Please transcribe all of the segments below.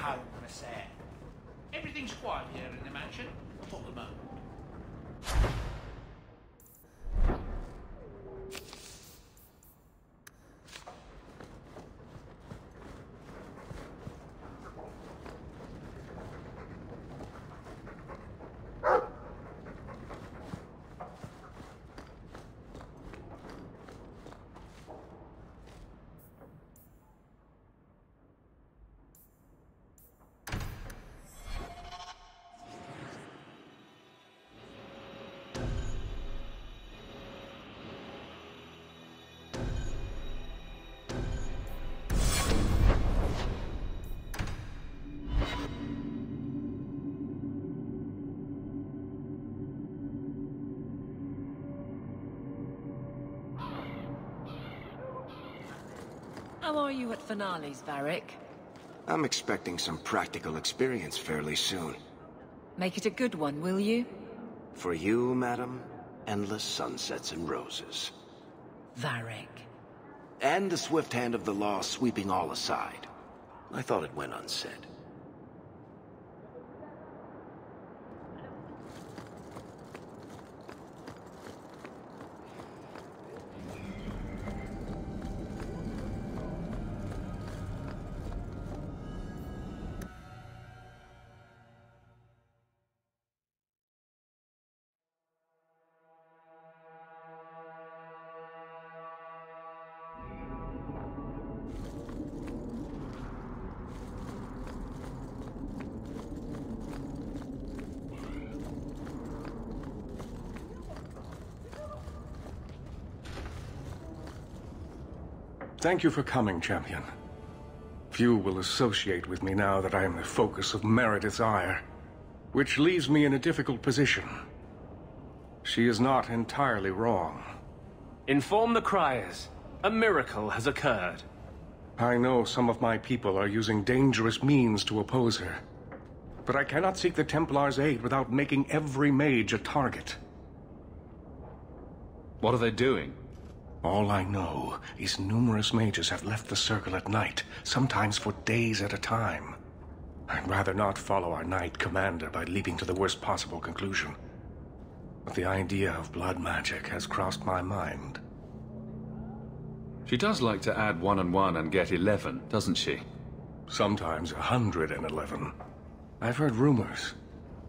home affair. Everything's quiet here in the mansion for the moment. How are you at finales, Varric? I'm expecting some practical experience fairly soon. Make it a good one, will you? For you, madam, endless sunsets and roses. Varric. And the swift hand of the law sweeping all aside. I thought it went unsaid. Thank you for coming, champion. Few will associate with me now that I am the focus of Meredith's ire, which leaves me in a difficult position. She is not entirely wrong. Inform the criers. A miracle has occurred. I know some of my people are using dangerous means to oppose her. But I cannot seek the Templar's aid without making every mage a target. What are they doing? All I know is numerous mages have left the Circle at night, sometimes for days at a time. I'd rather not follow our Knight Commander by leaping to the worst possible conclusion. But the idea of blood magic has crossed my mind. She does like to add one and one and get eleven, doesn't she? Sometimes a hundred and eleven. I've heard rumors,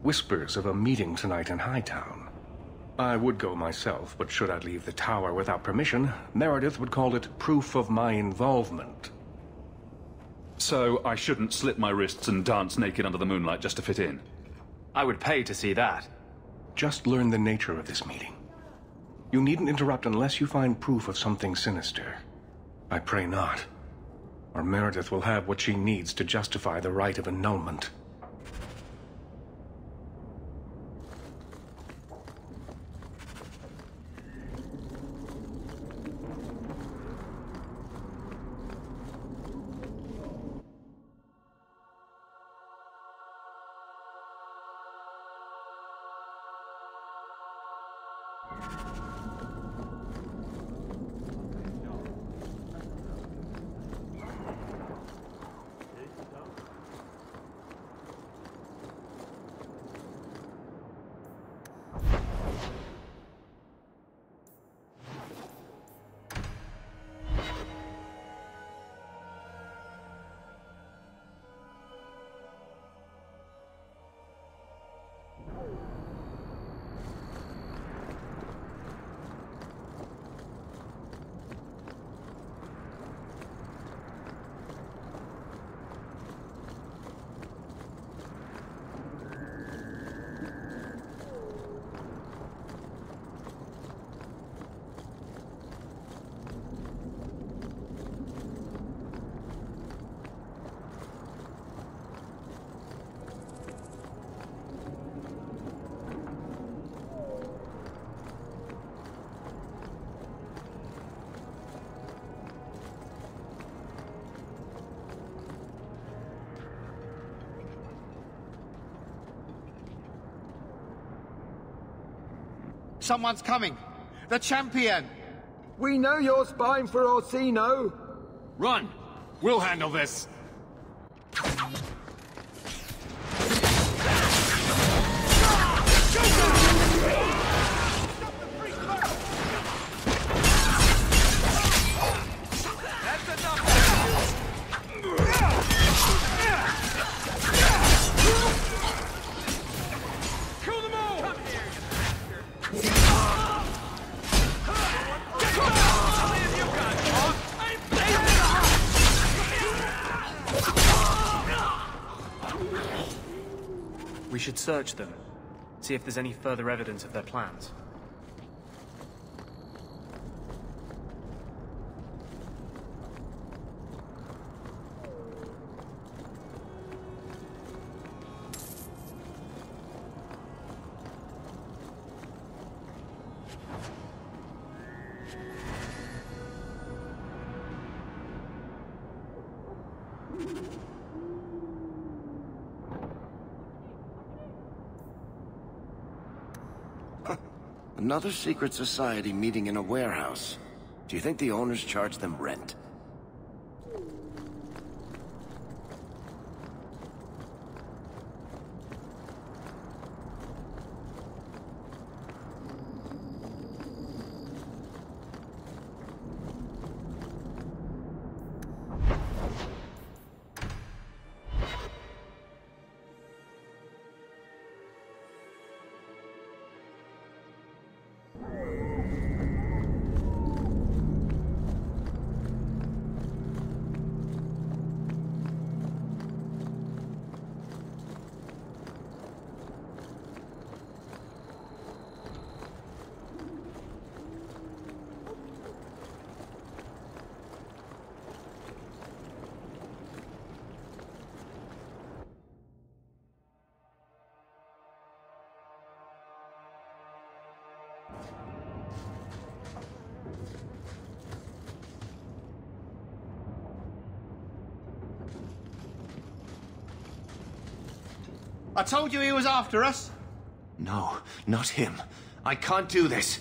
whispers of a meeting tonight in Hightown. I would go myself, but should I leave the tower without permission, Meredith would call it proof of my involvement. So I shouldn't slit my wrists and dance naked under the moonlight just to fit in? I would pay to see that. Just learn the nature of this meeting. You needn't interrupt unless you find proof of something sinister. I pray not. Or Meredith will have what she needs to justify the right of annulment. Someone's coming! The champion! We know you're spying for Orsino! Run! We'll handle this! Search them, see if there's any further evidence of their plans. Another secret society meeting in a warehouse. Do you think the owners charge them rent? I told you he was after us. No, not him. I can't do this.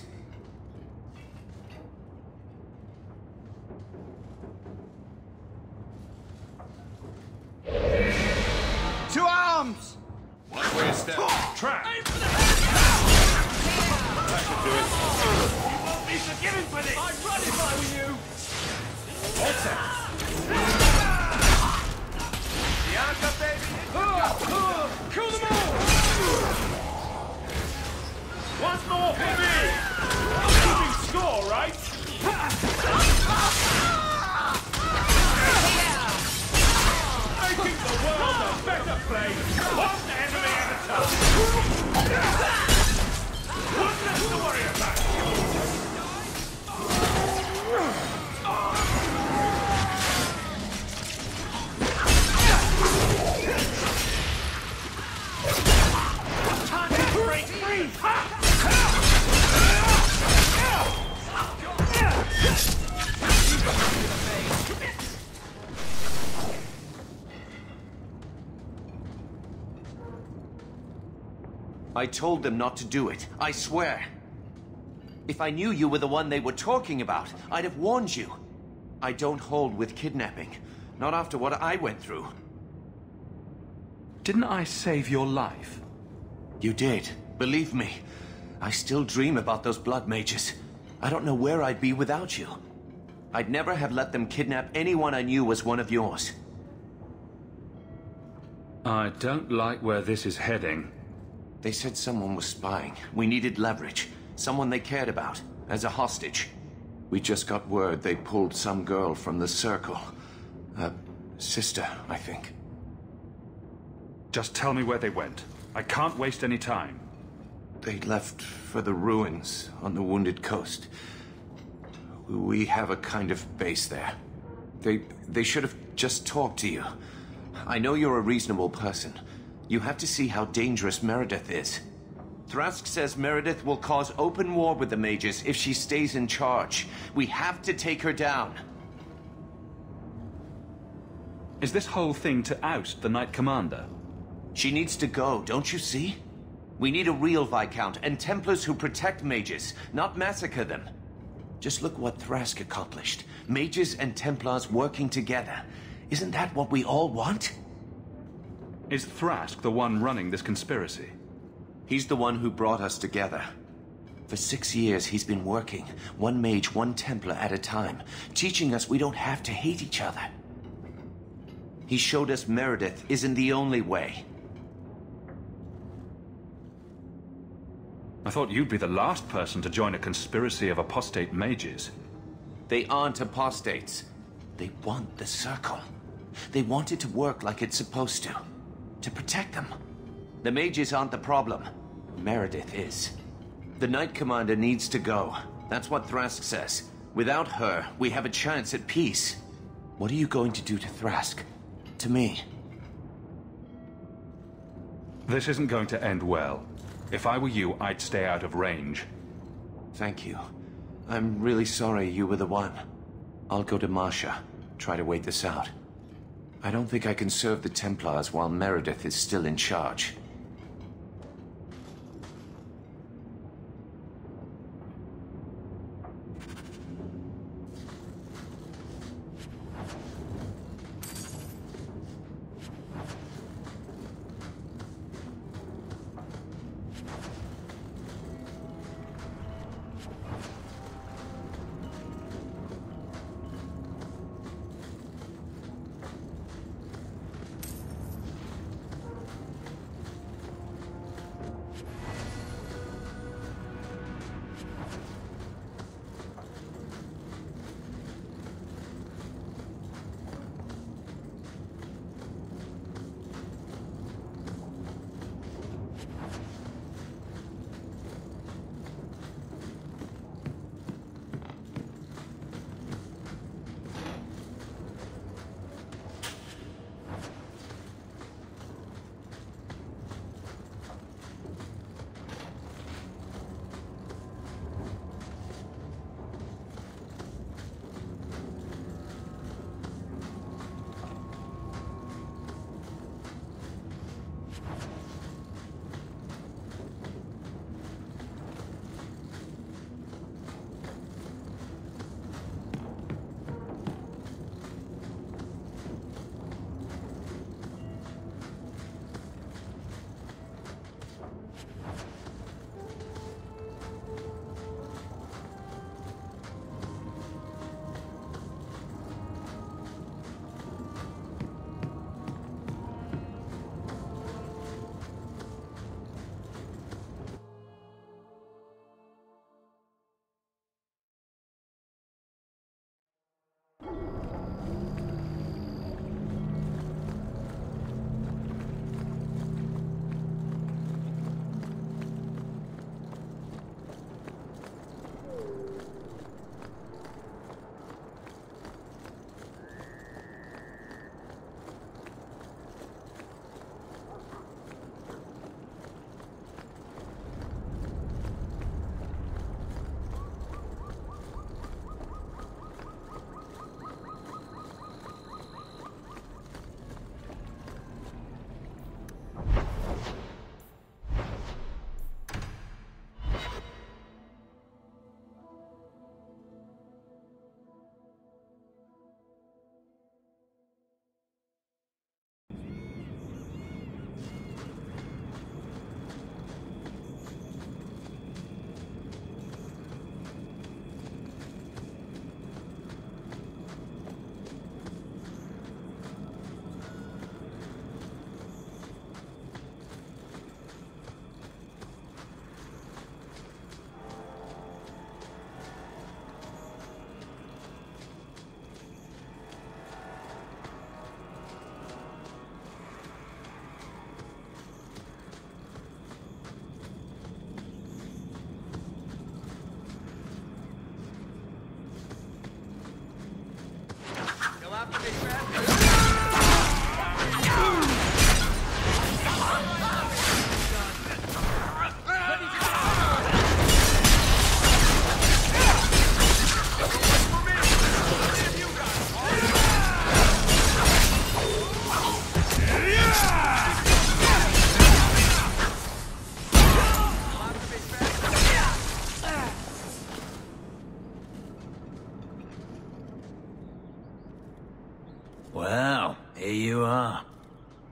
I told them not to do it. I swear. If I knew you were the one they were talking about, I'd have warned you. I don't hold with kidnapping. Not after what I went through. Didn't I save your life? You did. Believe me. I still dream about those blood mages. I don't know where I'd be without you. I'd never have let them kidnap anyone I knew was one of yours. I don't like where this is heading. They said someone was spying. We needed leverage. Someone they cared about. As a hostage. We just got word they pulled some girl from the Circle. A sister, I think. Just tell me where they went. I can't waste any time. They left for the ruins on the Wounded Coast. We have a kind of base there. They they should have just talked to you. I know you're a reasonable person. You have to see how dangerous Meredith is. Thrask says Meredith will cause open war with the mages if she stays in charge. We have to take her down. Is this whole thing to oust the Knight Commander? She needs to go, don't you see? We need a real Viscount and Templars who protect mages, not massacre them. Just look what Thrask accomplished. Mages and Templars working together. Isn't that what we all want? Is Thrask the one running this conspiracy? He's the one who brought us together. For six years, he's been working, one mage, one Templar at a time, teaching us we don't have to hate each other. He showed us Meredith isn't the only way. I thought you'd be the last person to join a conspiracy of apostate mages. They aren't apostates. They want the Circle. They want it to work like it's supposed to. To protect them. The mages aren't the problem. Meredith is. The Knight Commander needs to go. That's what Thrask says. Without her, we have a chance at peace. What are you going to do to Thrask? To me? This isn't going to end well. If I were you, I'd stay out of range. Thank you. I'm really sorry you were the one. I'll go to Marsha. Try to wait this out. I don't think I can serve the Templars while Meredith is still in charge.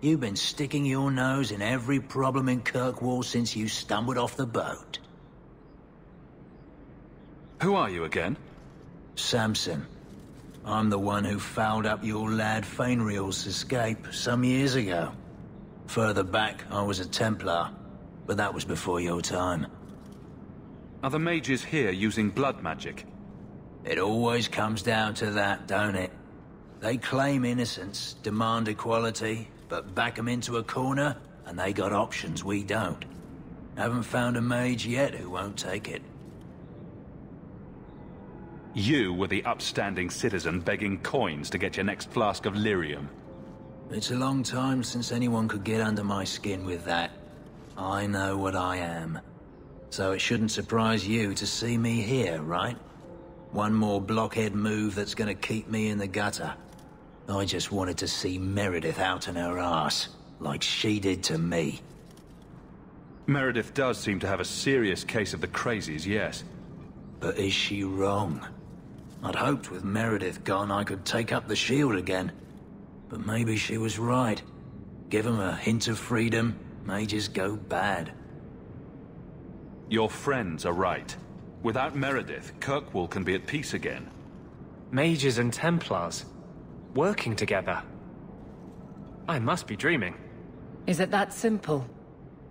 You've been sticking your nose in every problem in Kirkwall since you stumbled off the boat. Who are you again? Samson. I'm the one who fouled up your lad Feynriel's escape some years ago. Further back, I was a Templar, but that was before your time. Are the mages here using blood magic? It always comes down to that, don't it? They claim innocence, demand equality, but back 'em into a corner, and they got options we don't. Haven't found a mage yet who won't take it. You were the upstanding citizen begging coins to get your next flask of lyrium. It's a long time since anyone could get under my skin with that. I know what I am. So it shouldn't surprise you to see me here, right? One more blockhead move that's gonna keep me in the gutter. I just wanted to see Meredith out in her ass, like she did to me. Meredith does seem to have a serious case of the crazies, yes. But is she wrong? I'd hoped with Meredith gone I could take up the shield again. But maybe she was right. Give Give 'em a hint of freedom, mages go bad. Your friends are right. Without Meredith, Kirkwall can be at peace again. Mages and Templars. Working together. I must be dreaming. Is it that simple?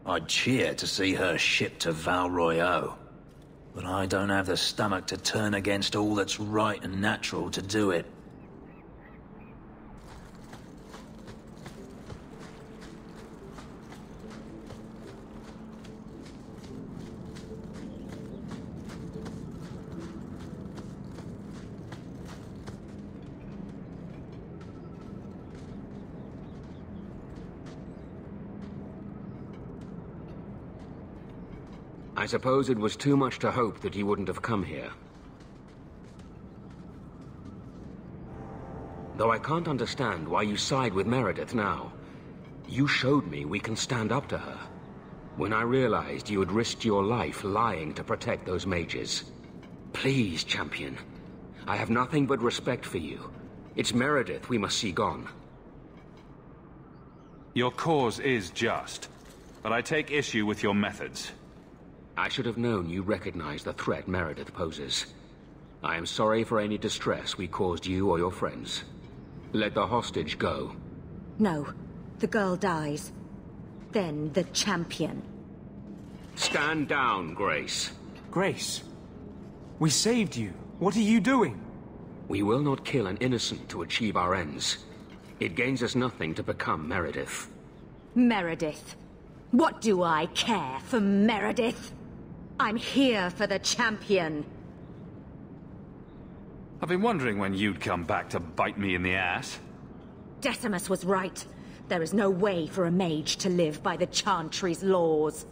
I'd cheer to see her shipped to Val Royeaux. But I don't have the stomach to turn against all that's right and natural to do it. I suppose it was too much to hope that he wouldn't have come here. Though I can't understand why you side with Meredith now. You showed me we can stand up to her. When I realized you had risked your life lying to protect those mages. Please, champion. I have nothing but respect for you. It's Meredith we must see gone. Your cause is just, but I take issue with your methods. I should have known you recognized the threat Meredith poses. I am sorry for any distress we caused you or your friends. Let the hostage go. No. The girl dies. Then the champion. Stand down, Grace. Grace? We saved you. What are you doing? We will not kill an innocent to achieve our ends. It gains us nothing to become Meredith. Meredith. What do I care for Meredith? I'm here for the champion. I've been wondering when you'd come back to bite me in the ass. Decimus was right. There is no way for a mage to live by the Chantry's laws.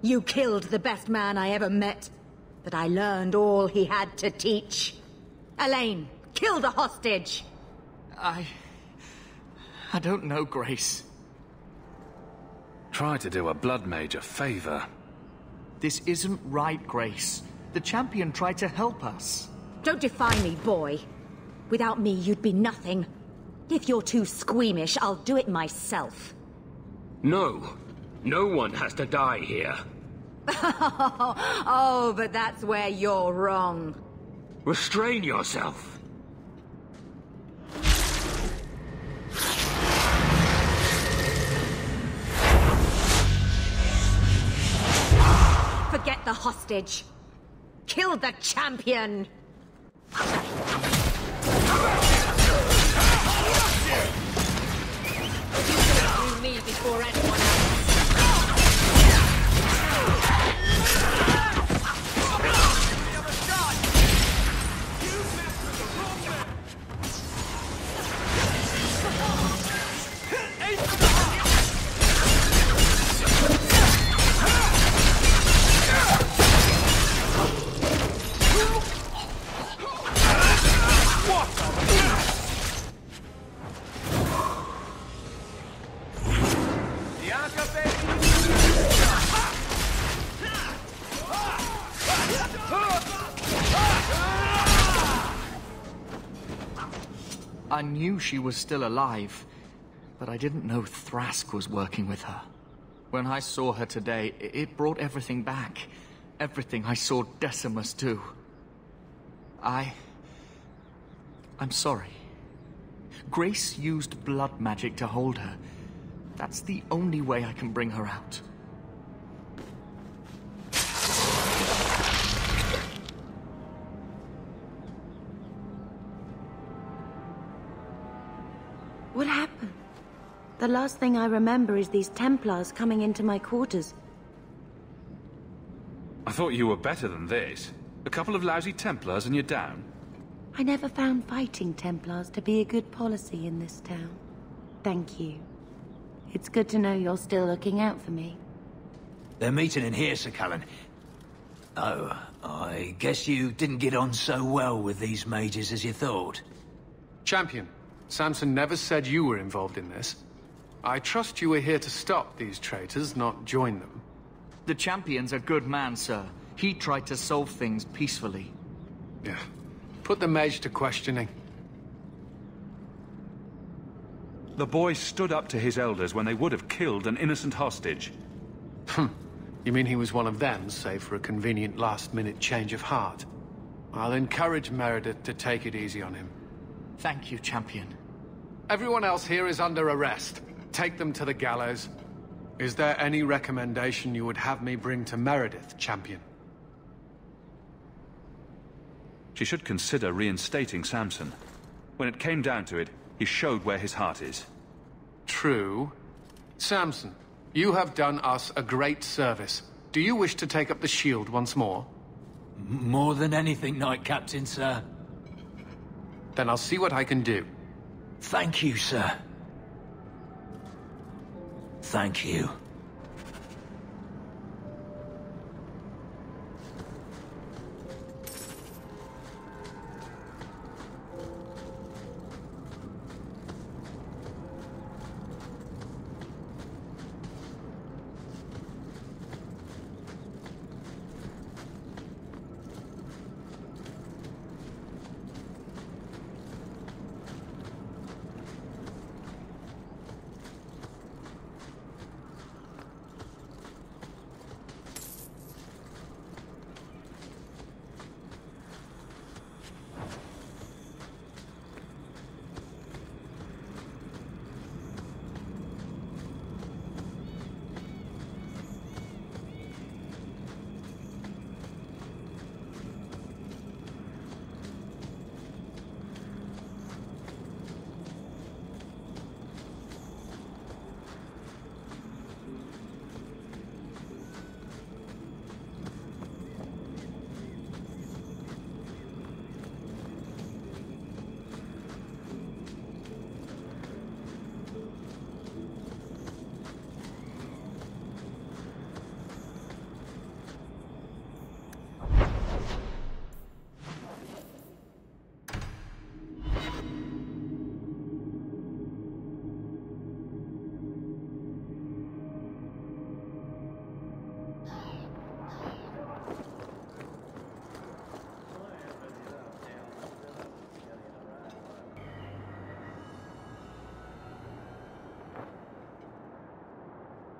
You killed the best man I ever met, but I learned all he had to teach. Alain, kill the hostage! I... I don't know, Grace. Try to do a blood mage a favor. This isn't right, Grace. The champion tried to help us. Don't defy me, boy. Without me, you'd be nothing. If you're too squeamish, I'll do it myself. No. No one has to die here. oh, but that's where you're wrong. Restrain yourself. Forget the hostage. Kill the champion! Me before anyone else. I knew she was still alive, but I didn't know Thrask was working with her. When I saw her today, it brought everything back. Everything I saw Decimus do. I... I'm sorry. Grace used blood magic to hold her. That's the only way I can bring her out. What happened? The last thing I remember is these Templars coming into my quarters. I thought you were better than this. A couple of lousy Templars and you're down. I never found fighting Templars to be a good policy in this town. Thank you. It's good to know you're still looking out for me. They're meeting in here, Sir Cullen. Oh, I guess you didn't get on so well with these mages as you thought. Champion, Samson never said you were involved in this. I trust you were here to stop these traitors, not join them. The champion's a good man, sir. He tried to solve things peacefully. Yeah. Put the mage to questioning. The boy stood up to his elders when they would have killed an innocent hostage. Hmm. You mean he was one of them, save for a convenient last-minute change of heart? I'll encourage Meredith to take it easy on him. Thank you, champion. Everyone else here is under arrest. Take them to the gallows. Is there any recommendation you would have me bring to Meredith, champion? She should consider reinstating Samson. When it came down to it, he showed where his heart is. True. Samson, you have done us a great service. Do you wish to take up the shield once more? M more than anything, Knight Captain, sir. Then I'll see what I can do. Thank you, sir. Thank you.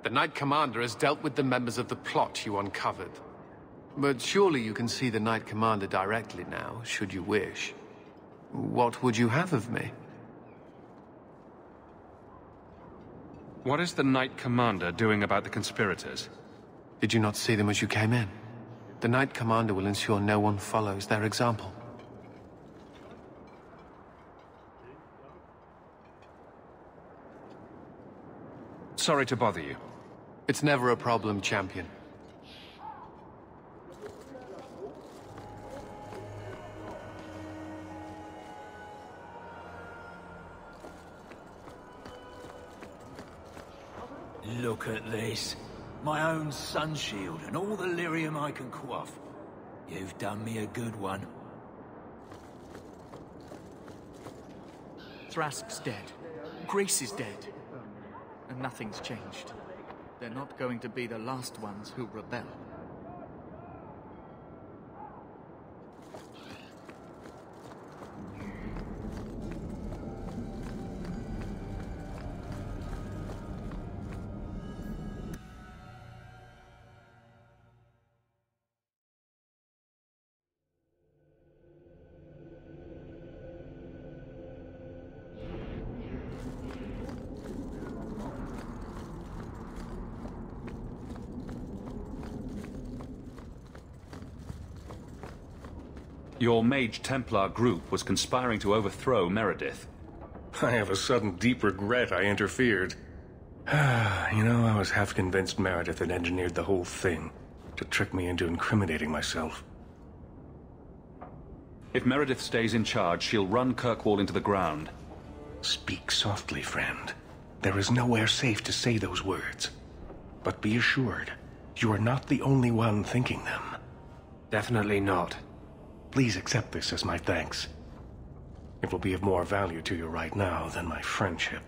The Knight Commander has dealt with the members of the plot you uncovered. But surely you can see the Knight Commander directly now, should you wish. What would you have of me? What is the Knight Commander doing about the conspirators? Did you not see them as you came in? The Knight Commander will ensure no one follows their example. Sorry to bother you. It's never a problem, champion. Look at this. My own sunshield and all the lyrium I can quaff. You've done me a good one. Thrask's dead. Grace is dead. And nothing's changed. They're not going to be the last ones who rebel. Your Mage Templar group was conspiring to overthrow Meredith. I have a sudden deep regret I interfered. you know, I was half convinced Meredith had engineered the whole thing to trick me into incriminating myself. If Meredith stays in charge, she'll run Kirkwall into the ground. Speak softly, friend. There is nowhere safe to say those words. But be assured, you are not the only one thinking them. Definitely not. Please accept this as my thanks. It will be of more value to you right now than my friendship.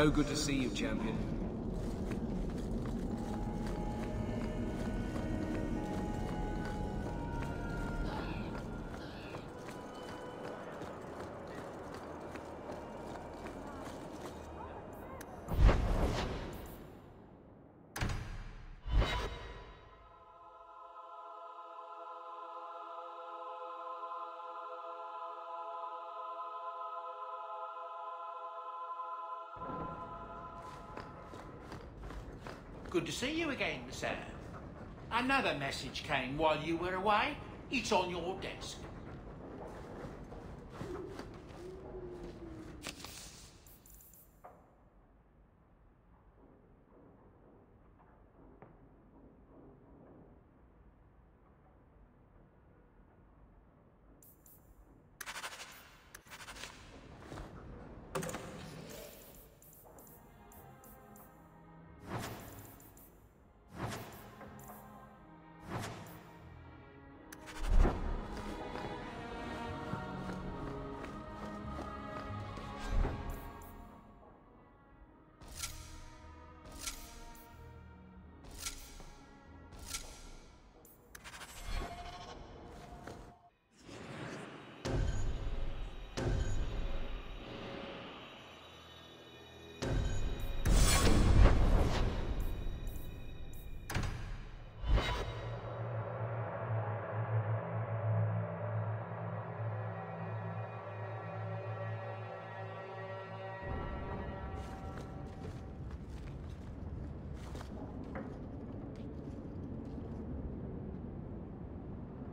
So good to see you, champion. See you again, sir. Another message came while you were away. It's on your desk.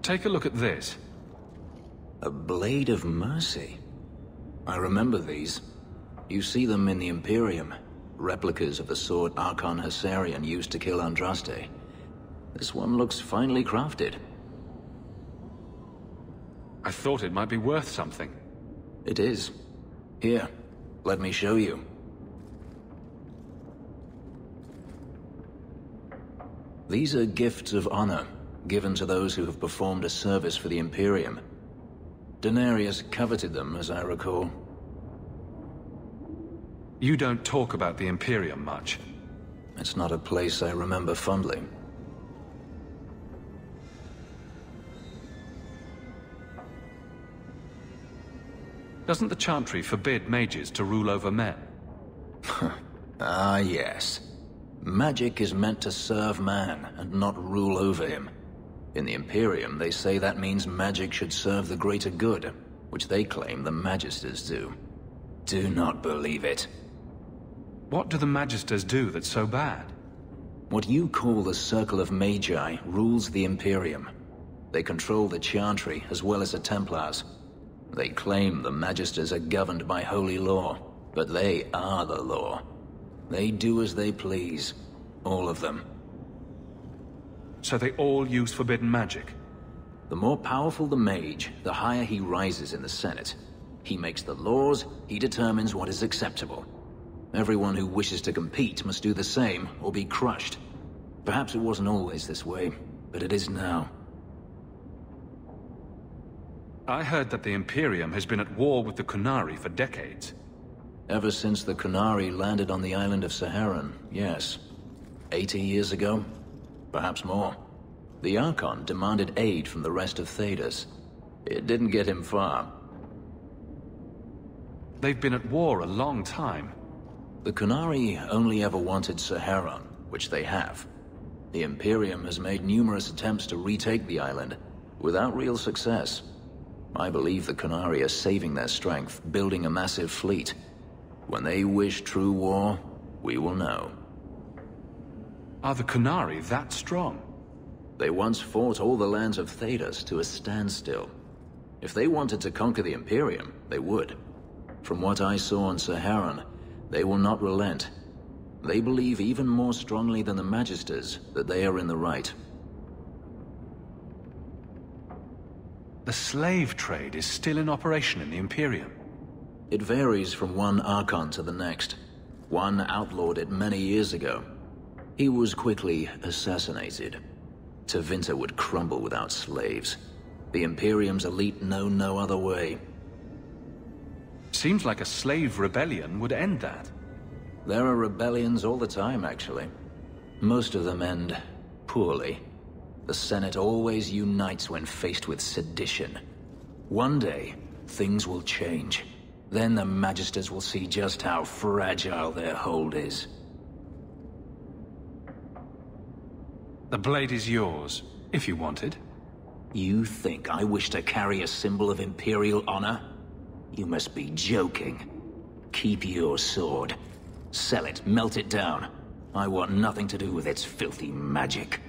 Take a look at this. A Blade of Mercy. I remember these. You see them in the Imperium. Replicas of the sword Archon Hessarian used to kill Andraste. This one looks finely crafted. I thought it might be worth something. It is. Here, let me show you. These are gifts of honor, given to those who have performed a service for the Imperium. Danarius coveted them, as I recall. You don't talk about the Imperium much. It's not a place I remember fondly. Doesn't the Chantry forbid mages to rule over men? ah, yes. Magic is meant to serve man and not rule over him. In the Imperium, they say that means magic should serve the greater good, which they claim the Magisters do. Do not believe it. What do the Magisters do that's so bad? What you call the Circle of Magi rules the Imperium. They control the Chantry as well as the Templars. They claim the Magisters are governed by holy law, but they are the law. They do as they please. All of them. So they all use forbidden magic? The more powerful the mage, the higher he rises in the Senate. He makes the laws, he determines what is acceptable. Everyone who wishes to compete must do the same, or be crushed. Perhaps it wasn't always this way, but it is now. I heard that the Imperium has been at war with the Qunari for decades. Ever since the Qunari landed on the island of Seheron, yes. 80 years ago? Perhaps more. The Archon demanded aid from the rest of Thedas. It didn't get him far. They've been at war a long time. The Qunari only ever wanted Seheron, which they have. The Imperium has made numerous attempts to retake the island, without real success. I believe the Qunari are saving their strength, building a massive fleet. When they wish true war, we will know. Are the Qunari that strong? They once fought all the lands of Thedas to a standstill. If they wanted to conquer the Imperium, they would. From what I saw on Seheron, they will not relent. They believe even more strongly than the Magisters that they are in the right. The slave trade is still in operation in the Imperium. It varies from one Archon to the next. One outlawed it many years ago. He was quickly assassinated. Tevinter would crumble without slaves. The Imperium's elite know no other way. Seems like a slave rebellion would end that. There are rebellions all the time, actually. Most of them end poorly. The Senate always unites when faced with sedition. One day, things will change. Then the Magisters will see just how fragile their hold is. The blade is yours, if you want it. You think I wish to carry a symbol of Imperial honor? You must be joking. Keep your sword. Sell it, melt it down. I want nothing to do with its filthy magic.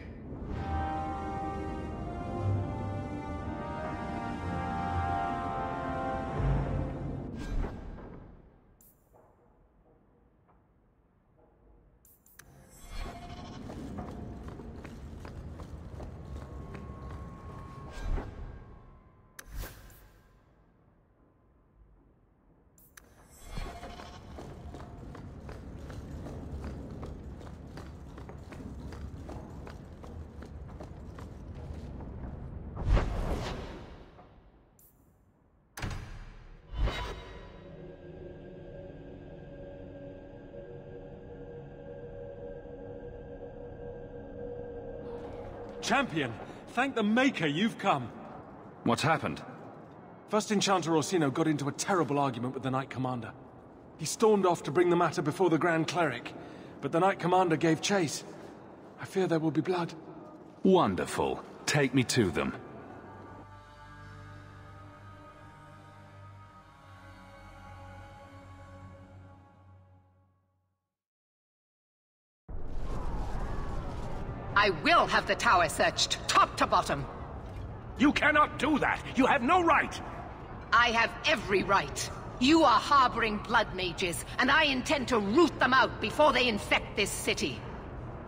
Champion, thank the Maker you've come. What's happened? First Enchanter Orsino got into a terrible argument with the Knight Commander. He stormed off to bring the matter before the Grand Cleric, but the Knight Commander gave chase. I fear there will be blood. Wonderful. Take me to them. I will have the tower searched, top to bottom. You cannot do that! You have no right! I have every right. You are harboring blood mages, and I intend to root them out before they infect this city.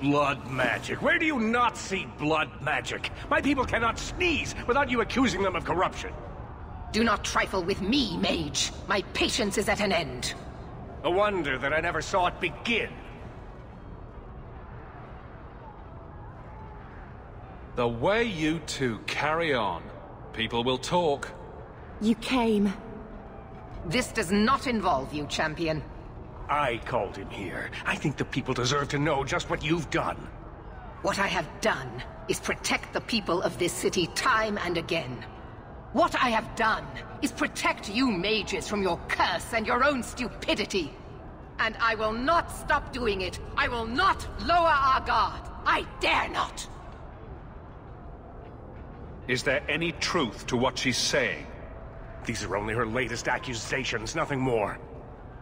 Blood magic? Where do you not see blood magic? My people cannot sneeze without you accusing them of corruption. Do not trifle with me, mage. My patience is at an end. A wonder that I never saw it begin. The way you two carry on, people will talk. You came. This does not involve you, champion. I called him here. I think the people deserve to know just what you've done. What I have done is protect the people of this city time and again. What I have done is protect you mages from your curse and your own stupidity. And I will not stop doing it. I will not lower our guard. I dare not. Is there any truth to what she's saying? These are only her latest accusations, nothing more.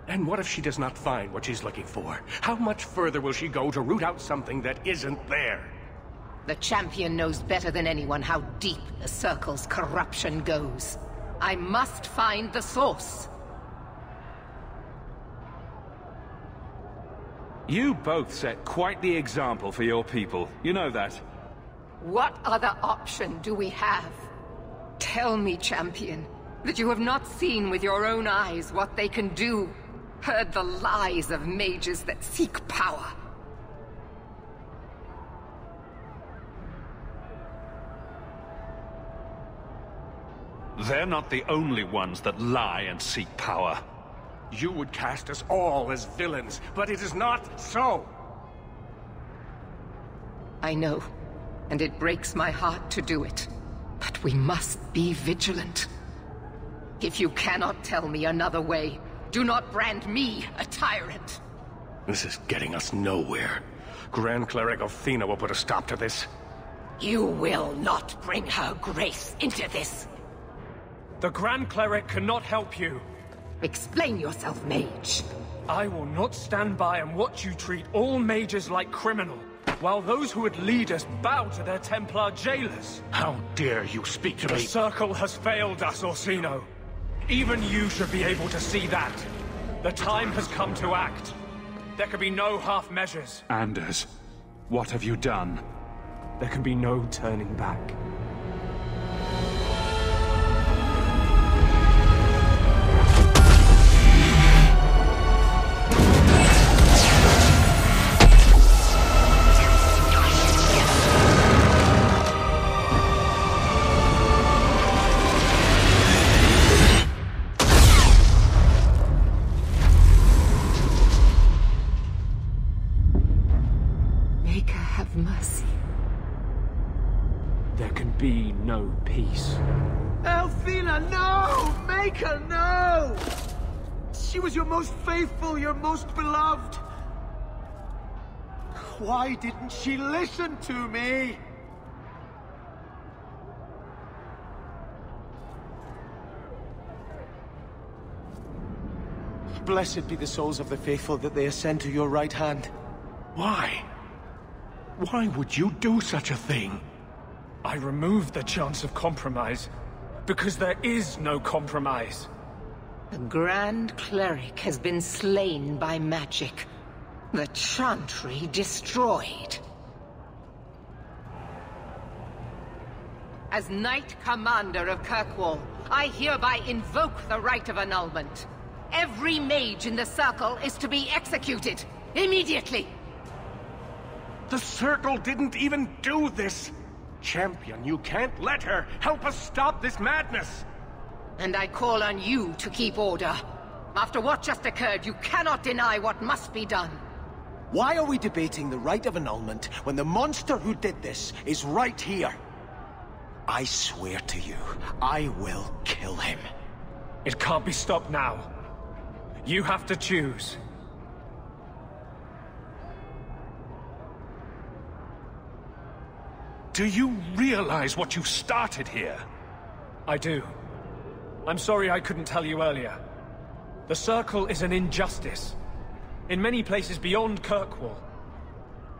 And what if she does not find what she's looking for? How much further will she go to root out something that isn't there? The champion knows better than anyone how deep the Circle's corruption goes. I must find the source. You both set quite the example for your people. You know that. What other option do we have? Tell me, champion, that you have not seen with your own eyes what they can do. Heard the lies of mages that seek power. They're not the only ones that lie and seek power. You would cast us all as villains, but it is not so. I know, and it breaks my heart to do it. But we must be vigilant. If you cannot tell me another way, do not brand me a tyrant. This is getting us nowhere. Grand Cleric Elthina will put a stop to this. You will not bring her grace into this. The Grand Cleric cannot help you. Explain yourself, mage. I will not stand by and watch you treat all mages like criminal, while those who would lead us bow to their Templar jailers. How dare you speak to the me? The Circle has failed us, Orsino. Even you should be able to see that. The time has come to act. There can be no half measures. Anders, what have you done? There can be no turning back. No peace. Elthina, no! Make her no! She was your most faithful, your most beloved. Why didn't she listen to me? Blessed be the souls of the faithful that they ascend to your right hand. Why? Why would you do such a thing? I removed the chance of compromise, because there is no compromise. The Grand Cleric has been slain by magic. The Chantry destroyed. As Knight Commander of Kirkwall, I hereby invoke the right of annulment. Every mage in the Circle is to be executed, immediately! The Circle didn't even do this! Champion, you can't let her! Help us stop this madness! And I call on you to keep order. After what just occurred, you cannot deny what must be done. Why are we debating the right of annulment when the monster who did this is right here? I swear to you, I will kill him. It can't be stopped now. You have to choose. Do you realize what you started here? I do. I'm sorry I couldn't tell you earlier. The Circle is an injustice. In many places beyond Kirkwall.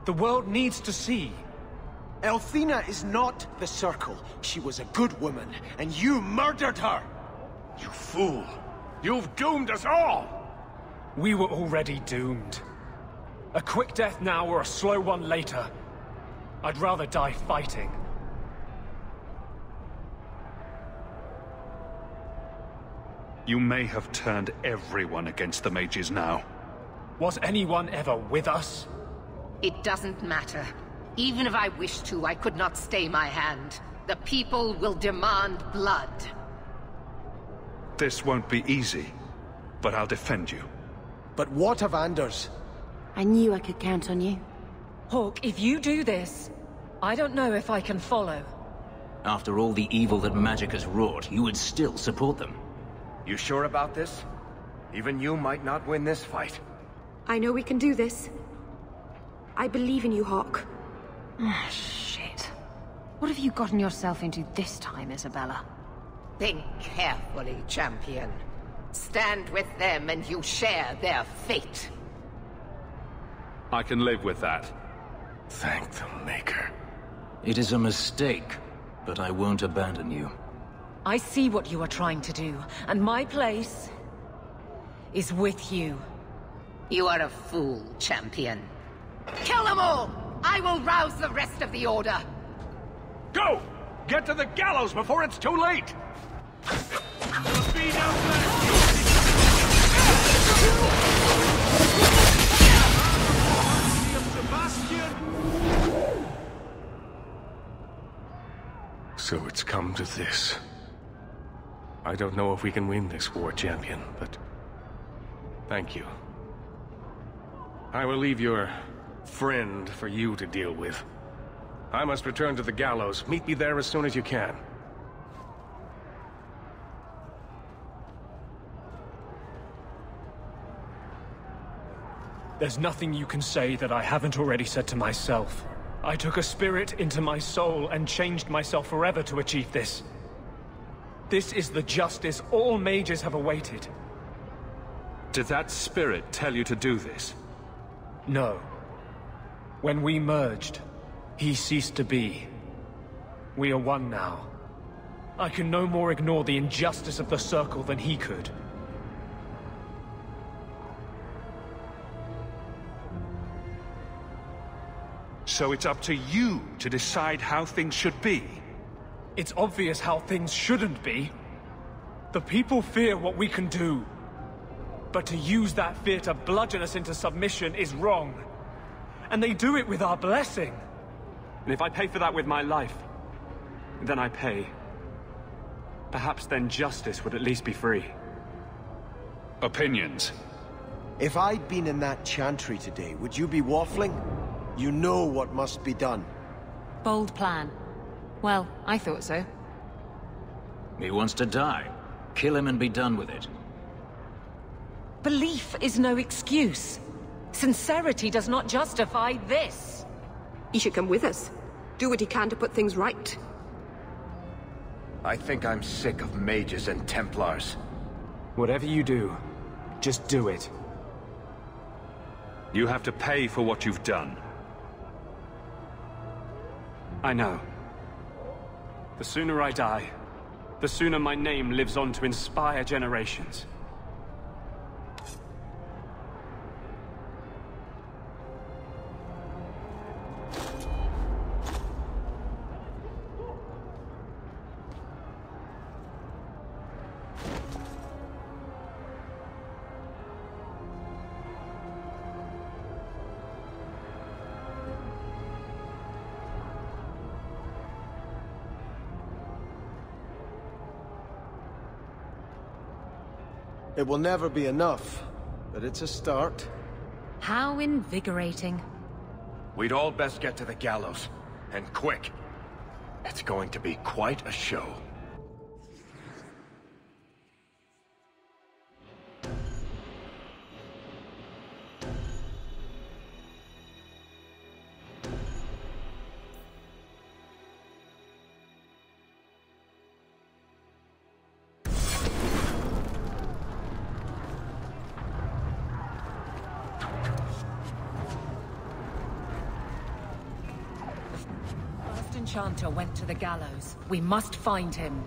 The world needs to see. Elthina is not the Circle. She was a good woman, and you murdered her! You fool! You've doomed us all! We were already doomed. A quick death now or a slow one later. I'd rather die fighting. You may have turned everyone against the mages now. Was anyone ever with us? It doesn't matter. Even if I wished to, I could not stay my hand. The people will demand blood. This won't be easy, but I'll defend you. But what of Anders? I knew I could count on you. Hawke, if you do this, I don't know if I can follow. After all the evil that magic has wrought, you would still support them. You sure about this? Even you might not win this fight. I know we can do this. I believe in you, Hawke. Ah, shit. What have you gotten yourself into this time, Isabela? Think carefully, champion. Stand with them and you share their fate. I can live with that. Thank the Maker. It is a mistake, but I won't abandon you. I see what you are trying to do, and my place is with you. You are a fool, champion. Kill them all! I will rouse the rest of the Order! Go! Get to the gallows before it's too late! So it's come to this. I don't know if we can win this war, champion, but... Thank you. I will leave your friend for you to deal with. I must return to the gallows. Meet me there as soon as you can. There's nothing you can say that I haven't already said to myself. I took a spirit into my soul and changed myself forever to achieve this. This is the justice all mages have awaited. Did that spirit tell you to do this? No. When we merged, he ceased to be. We are one now. I can no more ignore the injustice of the Circle than he could. So it's up to you to decide how things should be? It's obvious how things shouldn't be. The people fear what we can do. But to use that fear to bludgeon us into submission is wrong. And they do it with our blessing. And if I pay for that with my life, then I pay. Perhaps then justice would at least be free. Opinions? If I'd been in that chantry today, would you be waffling? You know what must be done. Bold plan. Well, I thought so. He wants to die. Kill him and be done with it. Belief is no excuse. Sincerity does not justify this. He should come with us. Do what he can to put things right. I think I'm sick of mages and Templars. Whatever you do, just do it. You have to pay for what you've done. I know. The sooner I die, the sooner my name lives on to inspire generations. It will never be enough, but it's a start. How invigorating. We'd all best get to the gallows. And quick. It's going to be quite a show. To the gallows. We must find him.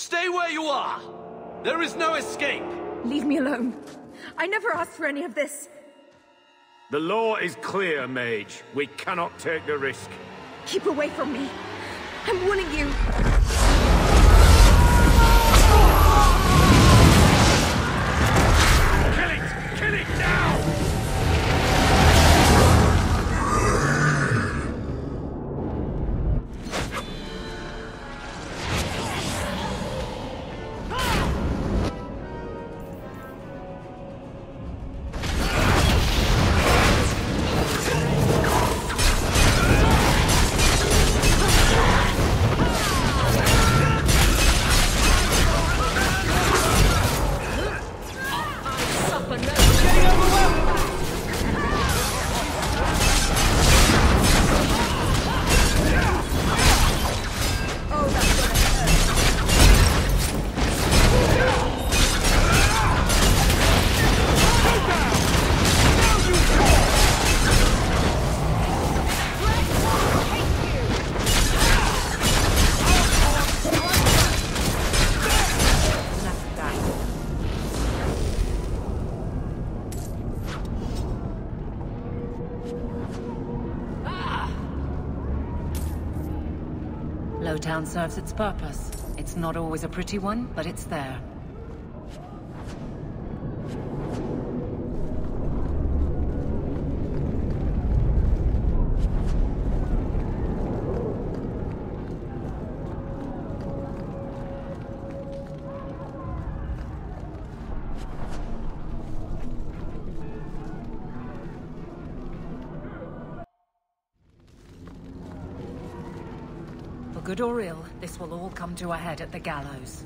Stay where you are! There is no escape! Leave me alone. I never asked for any of this. The law is clear, Mage. We cannot take the risk. Keep away from me. I'm warning you. Lowtown serves its purpose. It's not always a pretty one, but it's there. For good or ill, this will all come to a head at the gallows.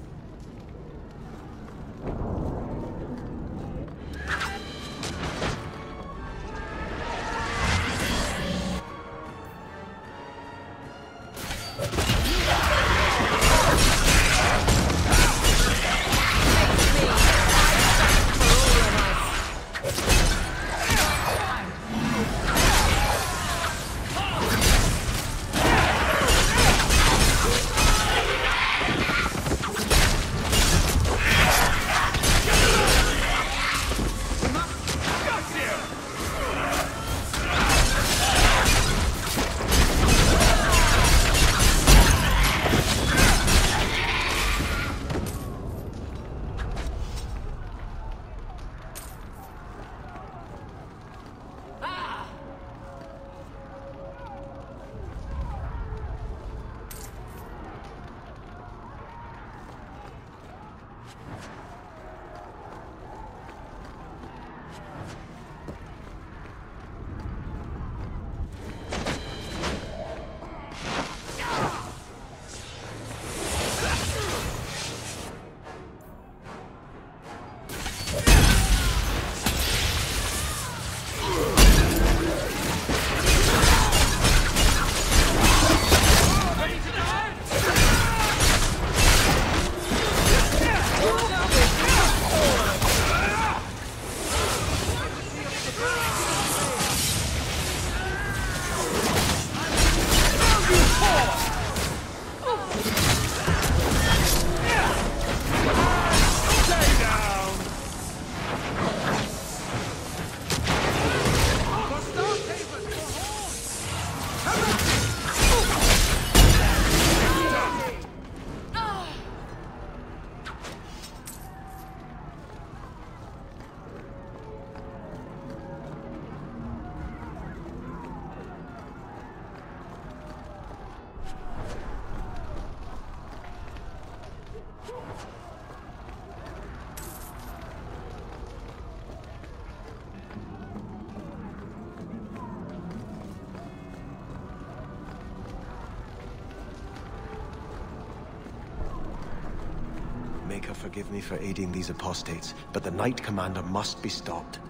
Forgive me for aiding these apostates, but the Knight Commander must be stopped.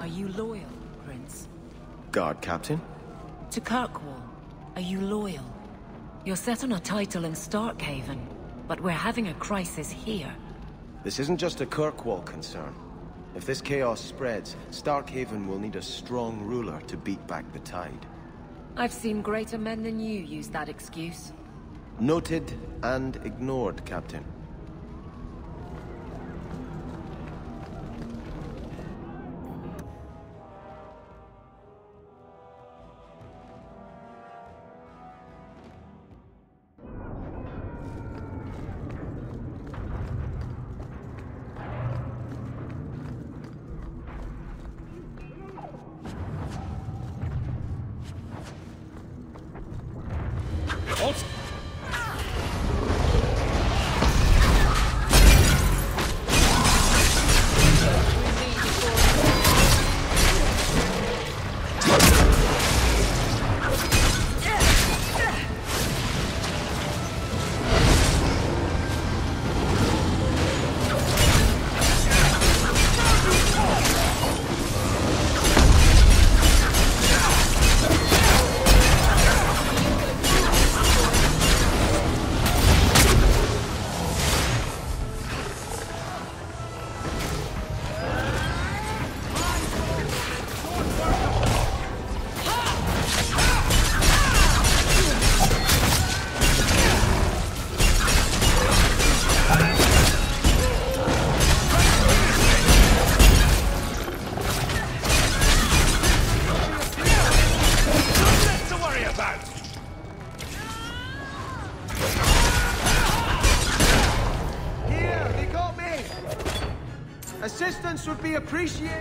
Are you loyal, Prince? Guard Captain? To Kirkwall, are you loyal? You're set on a title in Starkhaven, but we're having a crisis here. This isn't just a Kirkwall concern. If this chaos spreads, Starkhaven will need a strong ruler to beat back the tide. I've seen greater men than you use that excuse. Noted and ignored, Captain. Assistance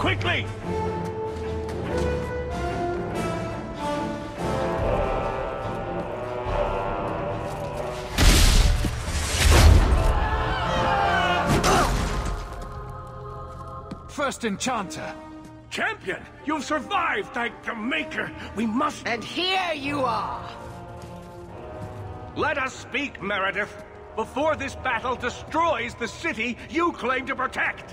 Quickly! Quickly! First Enchanter! Champion! You've survived, thank the Maker! We must... And here you are! Let us speak, Meredith, before this battle destroys the city you claim to protect!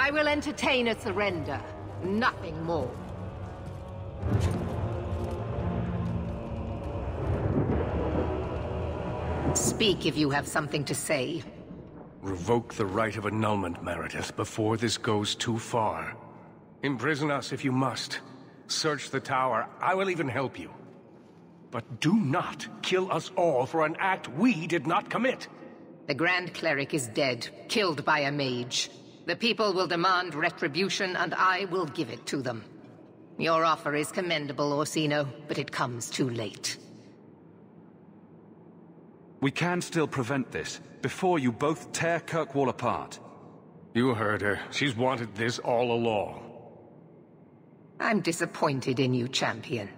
I will entertain a surrender. Nothing more. Speak if you have something to say. Revoke the right of annulment, Meredith, before this goes too far. Imprison us if you must. Search the tower. I will even help you. But do not kill us all for an act we did not commit. The Grand Cleric is dead, killed by a mage. The people will demand retribution, and I will give it to them. Your offer is commendable, Orsino, but it comes too late. We can still prevent this, before you both tear Kirkwall apart. You heard her. She's wanted this all along. I'm disappointed in you, champion.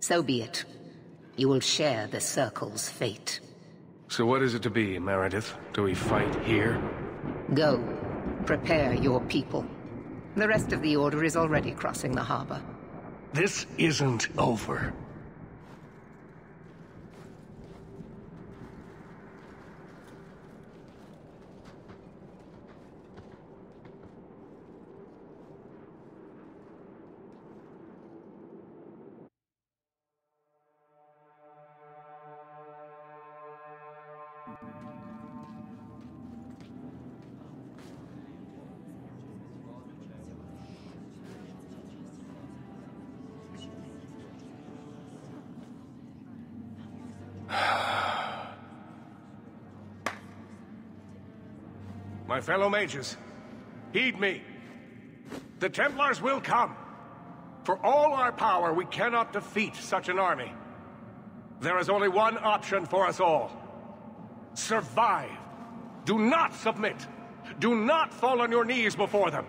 So be it. You will share the Circle's fate. So what is it to be, Meredith? Do we fight here? Go. Prepare your people. The rest of the Order is already crossing the harbor. This isn't over. Fellow mages, heed me. The Templars will come. For all our power, we cannot defeat such an army. There is only one option for us all. Survive. Do not submit. Do not fall on your knees before them.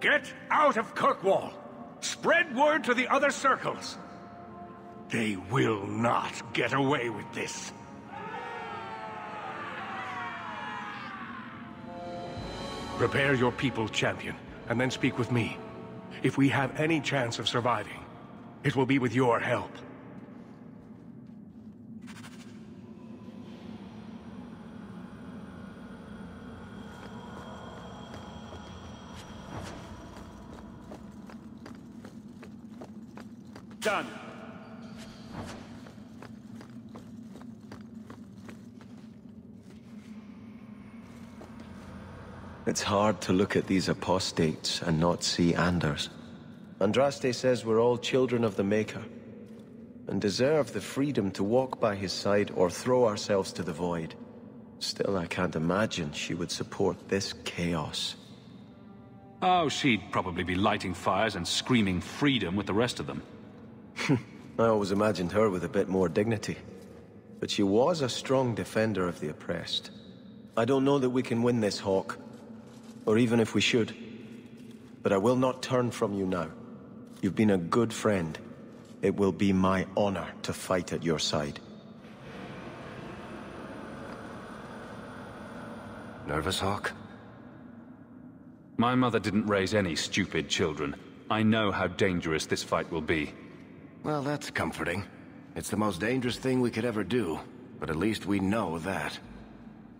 Get out of Kirkwall. Spread word to the other circles. They will not get away with this. Prepare your people, champion, and then speak with me. If we have any chance of surviving, it will be with your help. Done. It's hard to look at these apostates and not see Anders. Andraste says we're all children of the Maker, and deserve the freedom to walk by his side or throw ourselves to the void. Still, I can't imagine she would support this chaos. Oh, she'd probably be lighting fires and screaming freedom with the rest of them. I always imagined her with a bit more dignity. But she was a strong defender of the oppressed. I don't know that we can win this, Hawke. Or even if we should. But I will not turn from you now. You've been a good friend. It will be my honor to fight at your side. Nervous, Hawke? My mother didn't raise any stupid children. I know how dangerous this fight will be. Well, that's comforting. It's the most dangerous thing we could ever do, but at least we know that.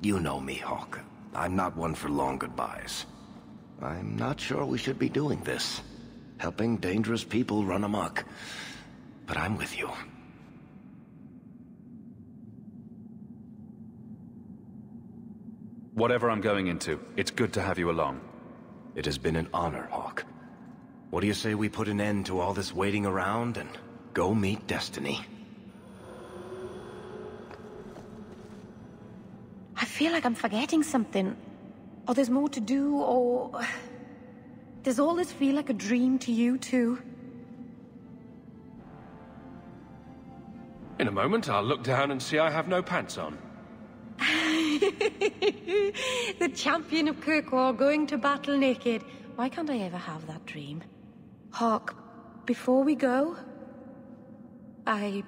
You know me, Hawke. I'm not one for long goodbyes. I'm not sure we should be doing this. Helping dangerous people run amok. But I'm with you. Whatever I'm going into, it's good to have you along. It has been an honor, Hawke. What do you say we put an end to all this waiting around and go meet Destiny? I feel like I'm forgetting something. Or there's more to do, or... Does all this feel like a dream to you, too? In a moment, I'll look down and see I have no pants on. the champion of Kirkwall going to battle naked. Why can't I ever have that dream? Hawke, before we go... I...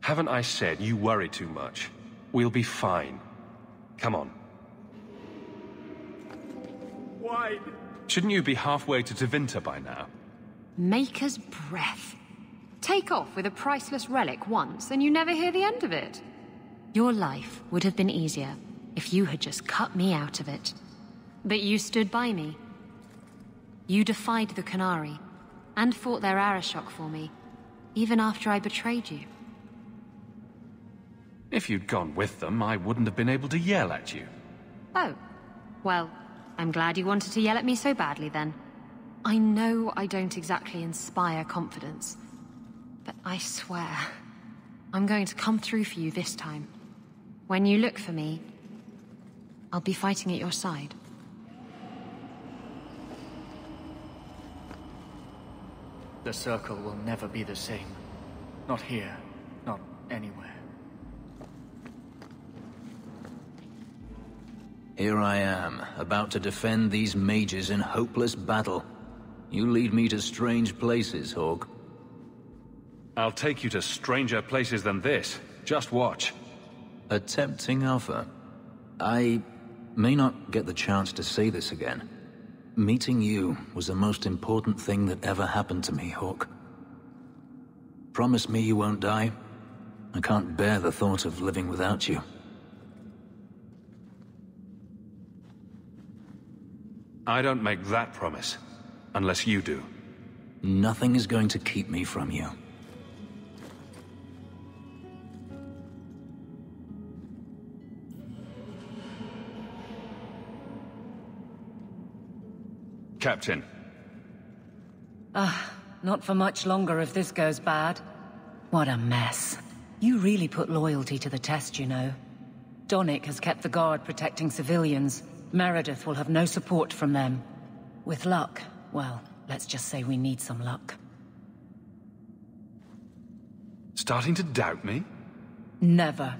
Haven't I said you worry too much? We'll be fine. Come on. Why? Shouldn't you be halfway to Tevinter by now? Maker's breath. Take off with a priceless relic once, and you never hear the end of it. Your life would have been easier if you had just cut me out of it. But you stood by me. You defied the Qunari, and fought their Arishok for me, even after I betrayed you. If you'd gone with them, I wouldn't have been able to yell at you. Oh. Well, I'm glad you wanted to yell at me so badly then. I know I don't exactly inspire confidence, but I swear, I'm going to come through for you this time. When you look for me, I'll be fighting at your side. The Circle will never be the same. Not here, not anywhere. Here I am, about to defend these mages in hopeless battle. You lead me to strange places, Hawke. I'll take you to stranger places than this. Just watch. A tempting offer. I may not get the chance to say this again. Meeting you was the most important thing that ever happened to me, Hawke. Promise me you won't die. I can't bear the thought of living without you. I don't make that promise. Unless you do. Nothing is going to keep me from you. Captain. Ah, not for much longer if this goes bad. What a mess. You really put loyalty to the test, you know. Donnic has kept the guard protecting civilians. Meredith will have no support from them. With luck, well, let's just say we need some luck. Starting to doubt me? Never.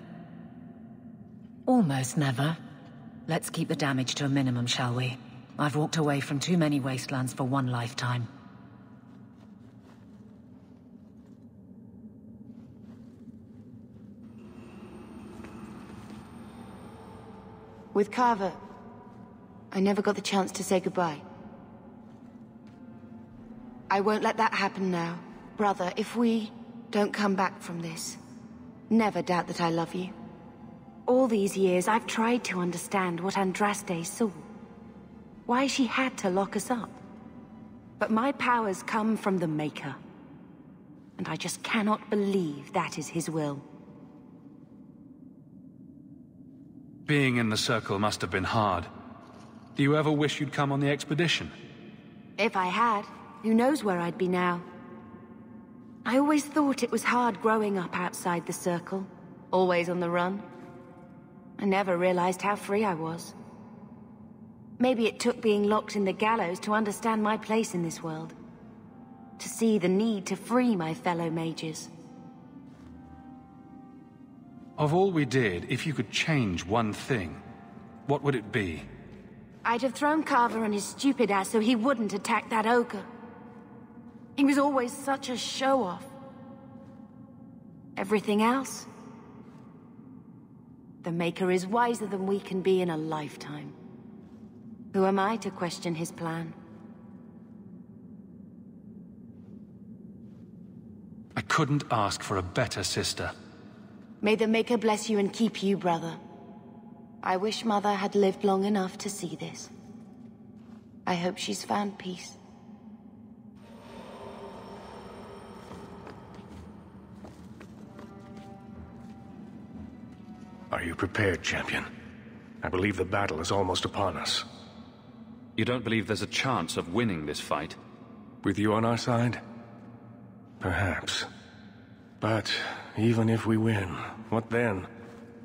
Almost never. Let's keep the damage to a minimum, shall we? I've walked away from too many wastelands for one lifetime. With Carver, I never got the chance to say goodbye. I won't let that happen now. Brother, if we don't come back from this, never doubt that I love you. All these years, I've tried to understand what Andraste saw. Why she had to lock us up. But my powers come from the Maker. And I just cannot believe that is his will. Being in the Circle must have been hard. Do you ever wish you'd come on the expedition? If I had, who knows where I'd be now. I always thought it was hard growing up outside the Circle, always on the run. I never realized how free I was. Maybe it took being locked in the gallows to understand my place in this world. To see the need to free my fellow mages. Of all we did, if you could change one thing, what would it be? I'd have thrown Carver and his stupid ass so he wouldn't attack that ogre. He was always such a show-off. Everything else? The Maker is wiser than we can be in a lifetime. Who am I to question his plan? I couldn't ask for a better sister. May the Maker bless you and keep you, brother. I wish Mother had lived long enough to see this. I hope she's found peace. Are you prepared, champion? I believe the battle is almost upon us. You don't believe there's a chance of winning this fight? With you on our side? Perhaps. But even if we win, what then?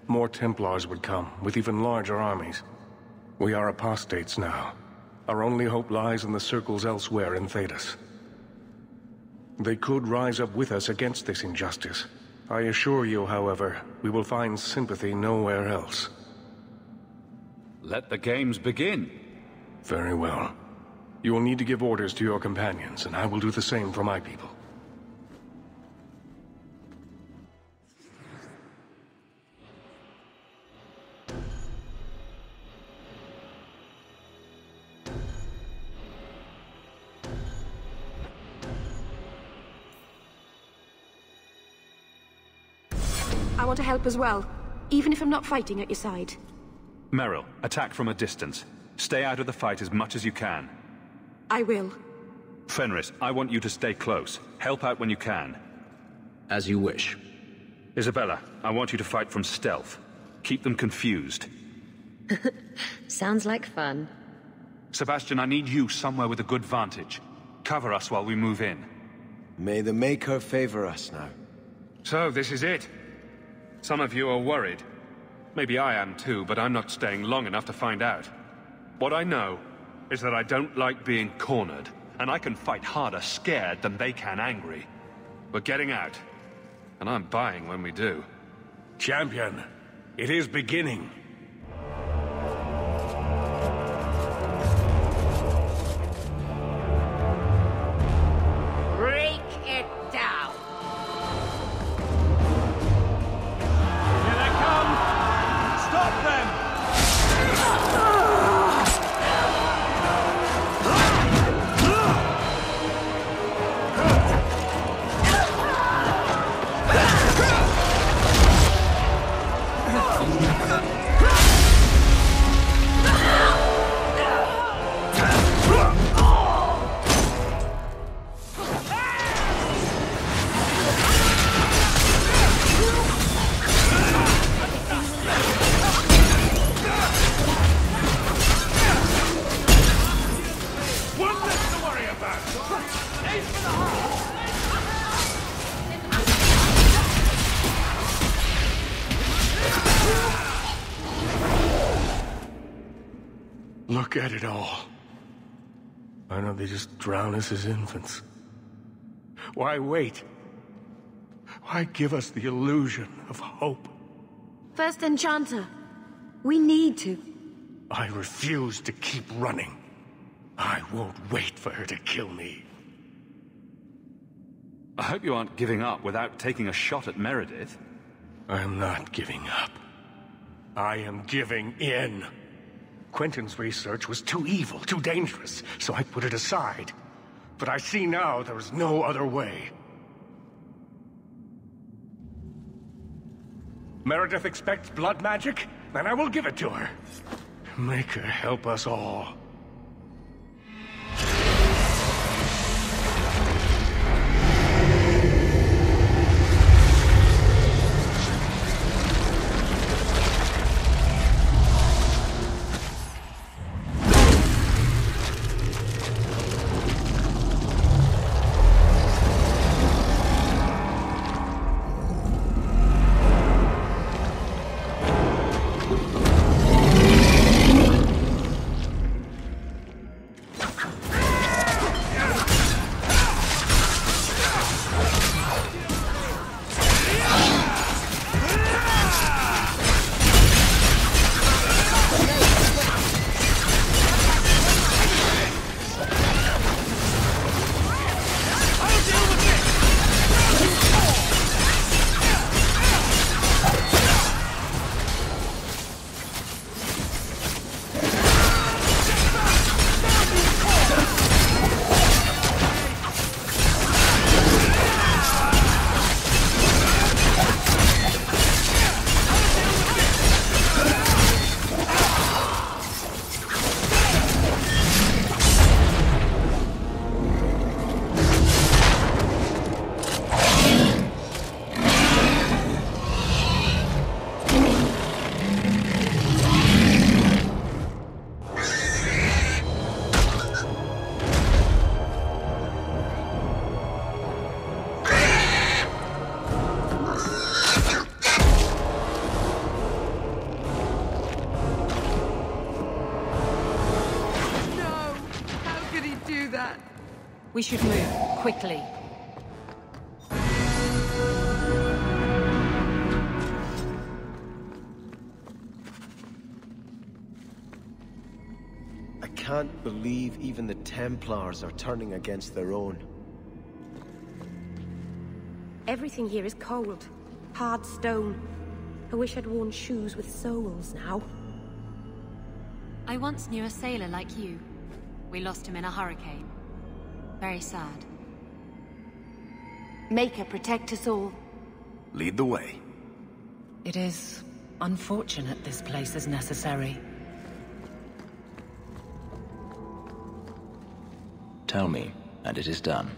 More Templars would come, with even larger armies. We are apostates now. Our only hope lies in the circles elsewhere in Thedas. They could rise up with us against this injustice. I assure you, however, we will find sympathy nowhere else. Let the games begin. Very well. You will need to give orders to your companions, and I will do the same for my people. Help as well, even if I'm not fighting at your side. Merrill, attack from a distance. Stay out of the fight as much as you can. I will. Fenris, I want you to stay close. Help out when you can. As you wish. Isabela, I want you to fight from stealth. Keep them confused. Sounds like fun. Sebastian, I need you somewhere with a good vantage. Cover us while we move in. May the Maker favor us now. So, this is it. Some of you are worried. Maybe I am too, but I'm not staying long enough to find out. What I know is that I don't like being cornered, and I can fight harder scared than they can angry. We're getting out, and I'm buying when we do. Champion, it is beginning. Us as infants? Why wait? Why give us the illusion of hope? First Enchanter, we need to. I refuse to keep running. I won't wait for her to kill me. I hope you aren't giving up without taking a shot at Meredith. I am not giving up. I am giving in. Quentin's research was too evil, too dangerous, so I put it aside. But I see now there is no other way. Meredith expects blood magic, then I will give it to her. Make her help us all. We should move, quickly. I can't believe even the Templars are turning against their own. Everything here is cold. Hard stone. I wish I'd worn shoes with soles now. I once knew a sailor like you. We lost him in a hurricane. Very sad. Maker protect us all. Lead the way. It is unfortunate this place is necessary. Tell me, and it is done.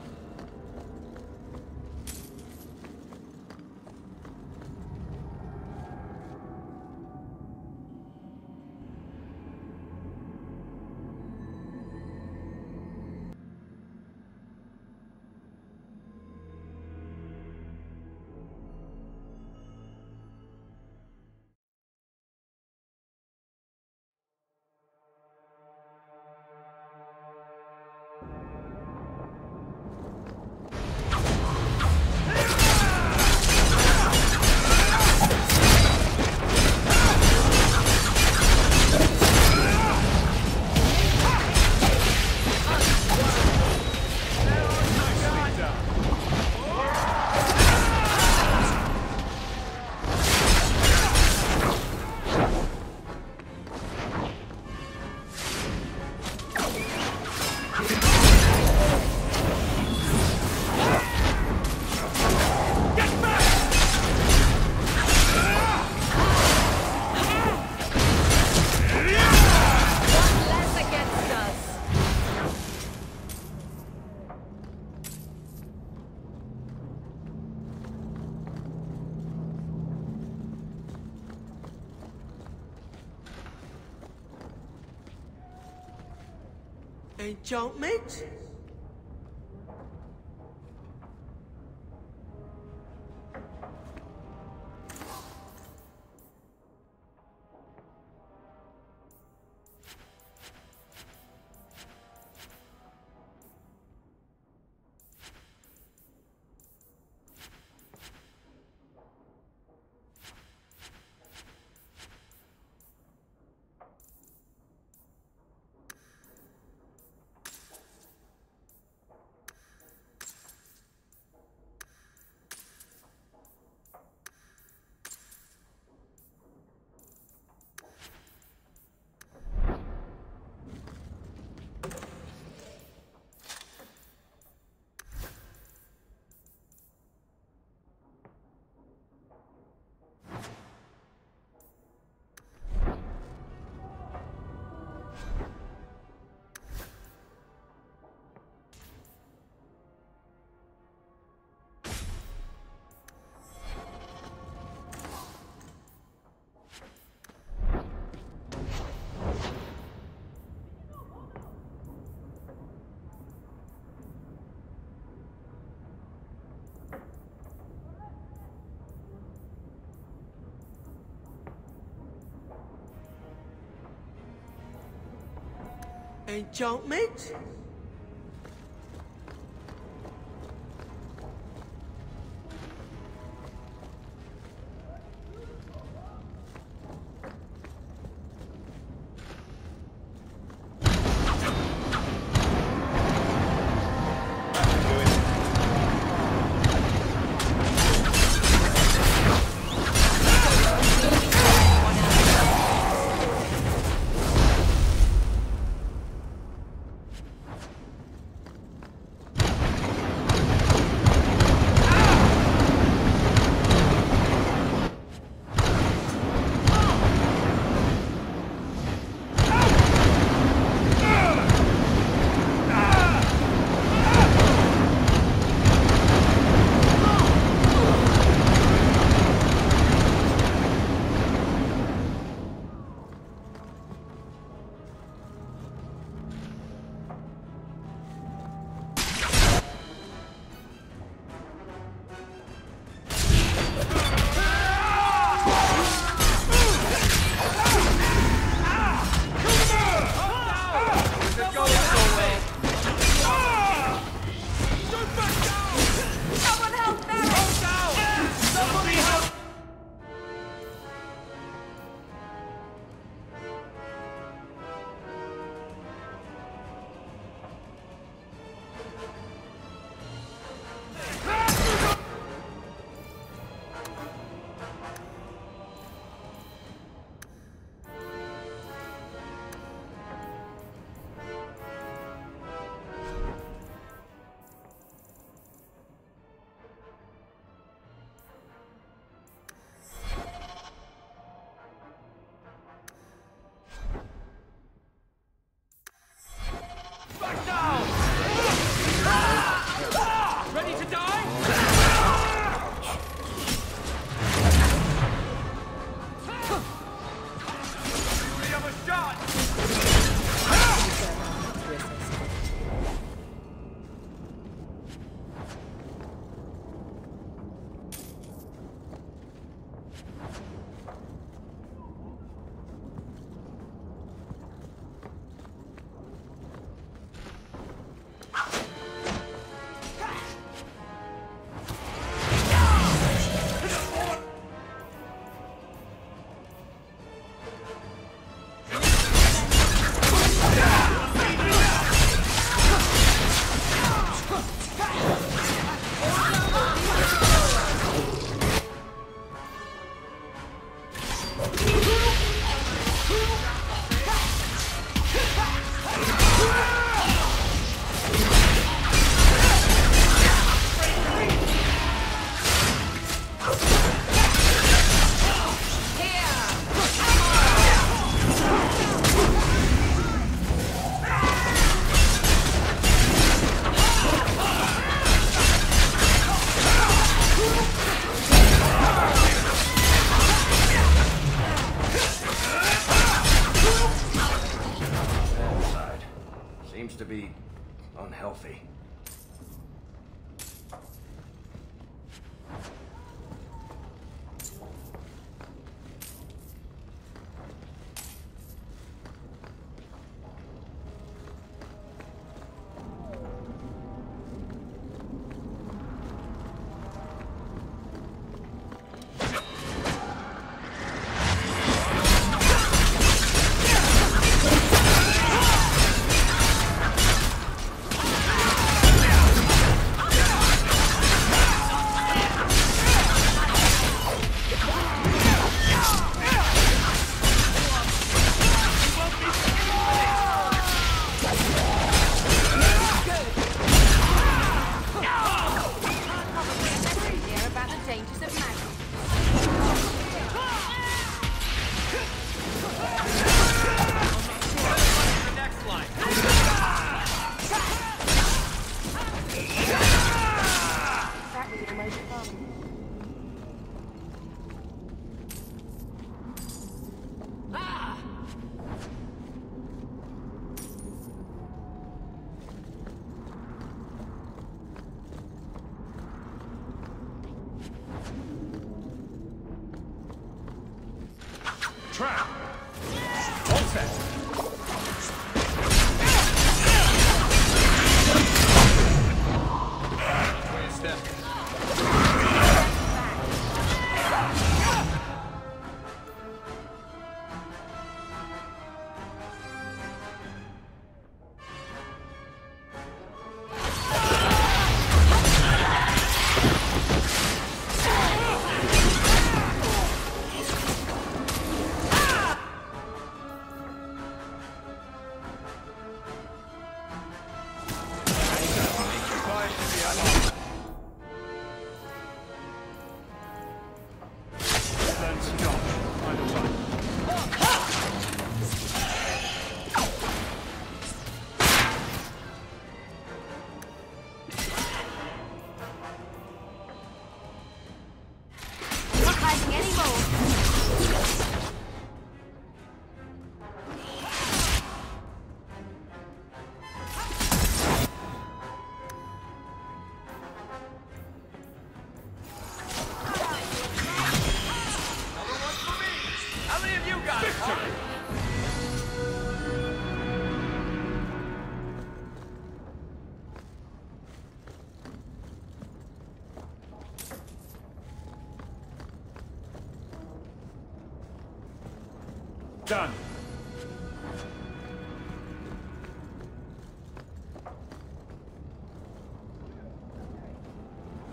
Enchantment?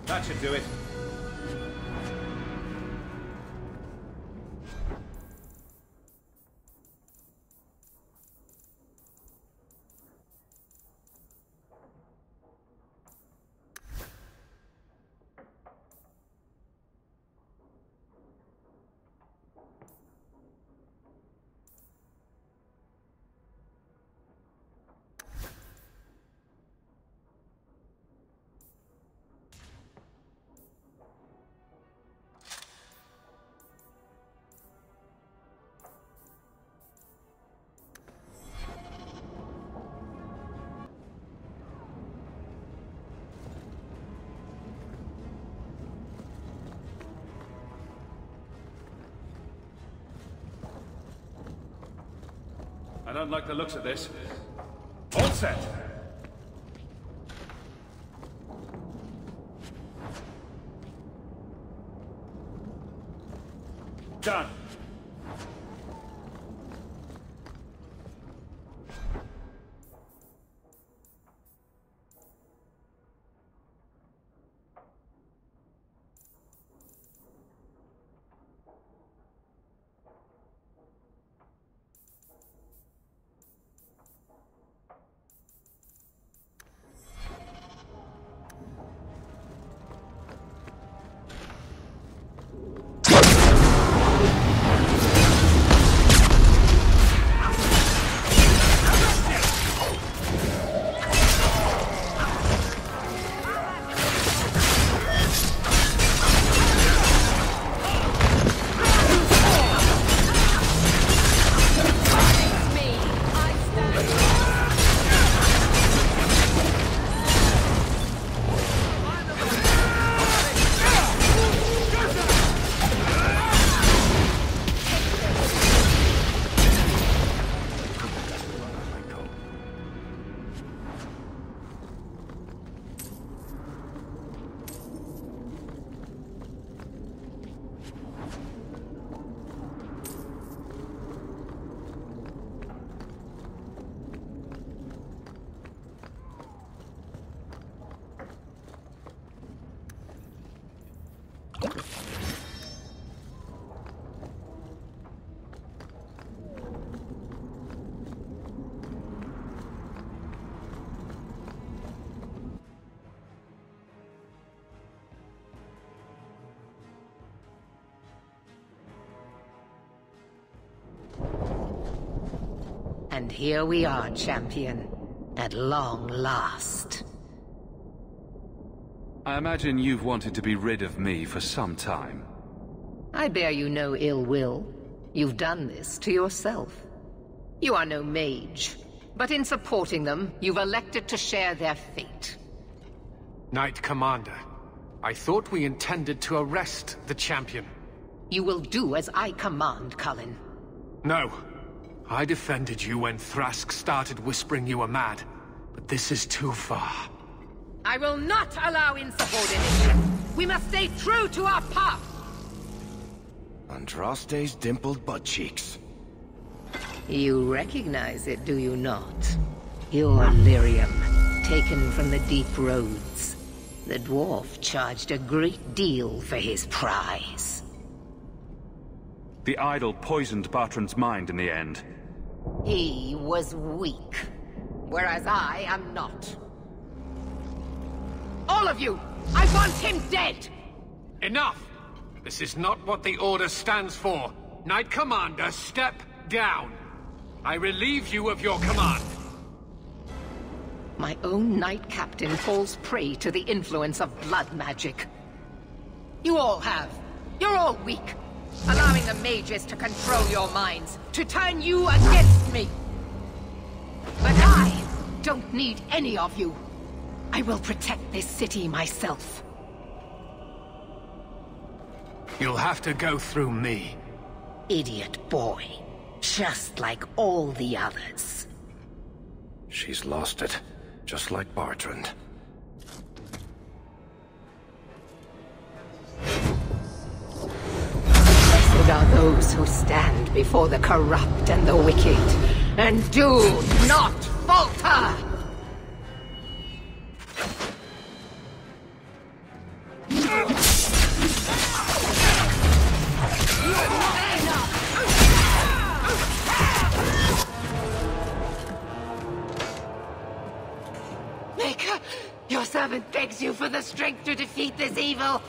That should do it. I don't like the looks of this. All set! Here we are, champion. At long last. I imagine you've wanted to be rid of me for some time. I bear you no ill will. You've done this to yourself. You are no mage, but in supporting them, you've elected to share their fate. Knight Commander, I thought we intended to arrest the champion. You will do as I command, Cullen. No. I defended you when Thrask started whispering you were mad, but this is too far. I will not allow insubordination. We must stay true to our path. Andraste's dimpled butt cheeks. You recognize it, do you not? Your lyrium, taken from the deep roads. The dwarf charged a great deal for his prize. The idol poisoned Bartrand's mind in the end. He was weak, whereas I am not. All of you! I want him dead! Enough! This is not what the Order stands for. Knight Commander, step down. I relieve you of your command. My own Knight Captain falls prey to the influence of blood magic. You all have. You're all weak. Allowing the mages to control your minds, to turn you against me. But I don't need any of you. I will protect this city myself. You'll have to go through me. Idiot boy. Just like all the others. She's lost it, just like Bartrand. Are those who stand before the corrupt and the wicked, and do not falter! Maker, your servant begs you for the strength to defeat this evil.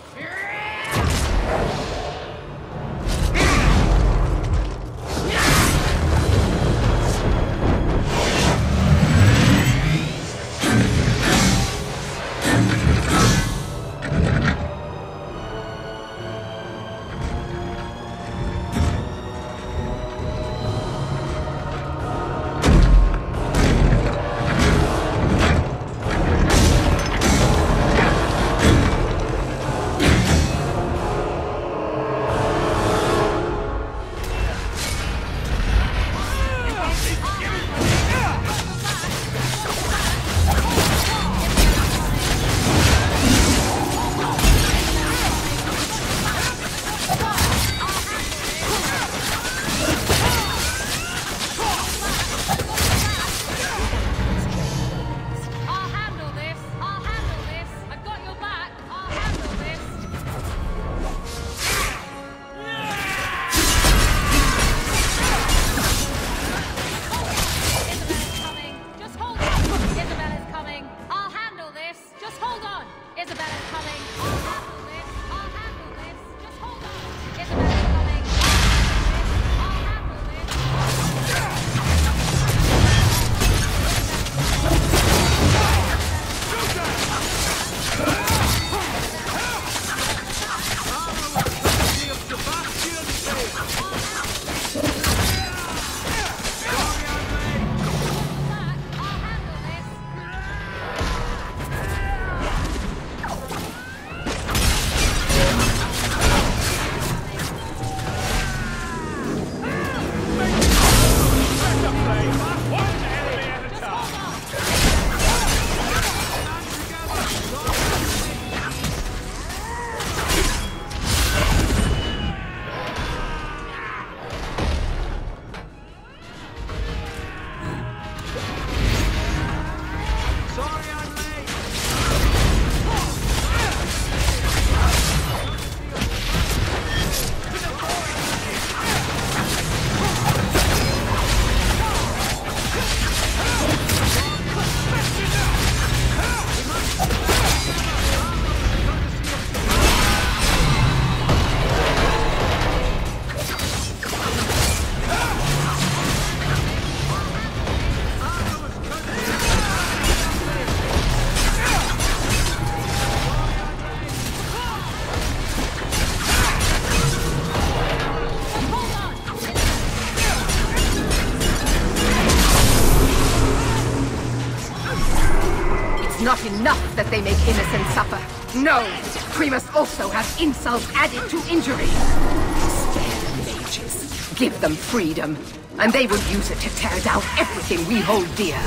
Insult added to injury. Spare the mages. Give them freedom. And they will use it to tear down everything we hold dear.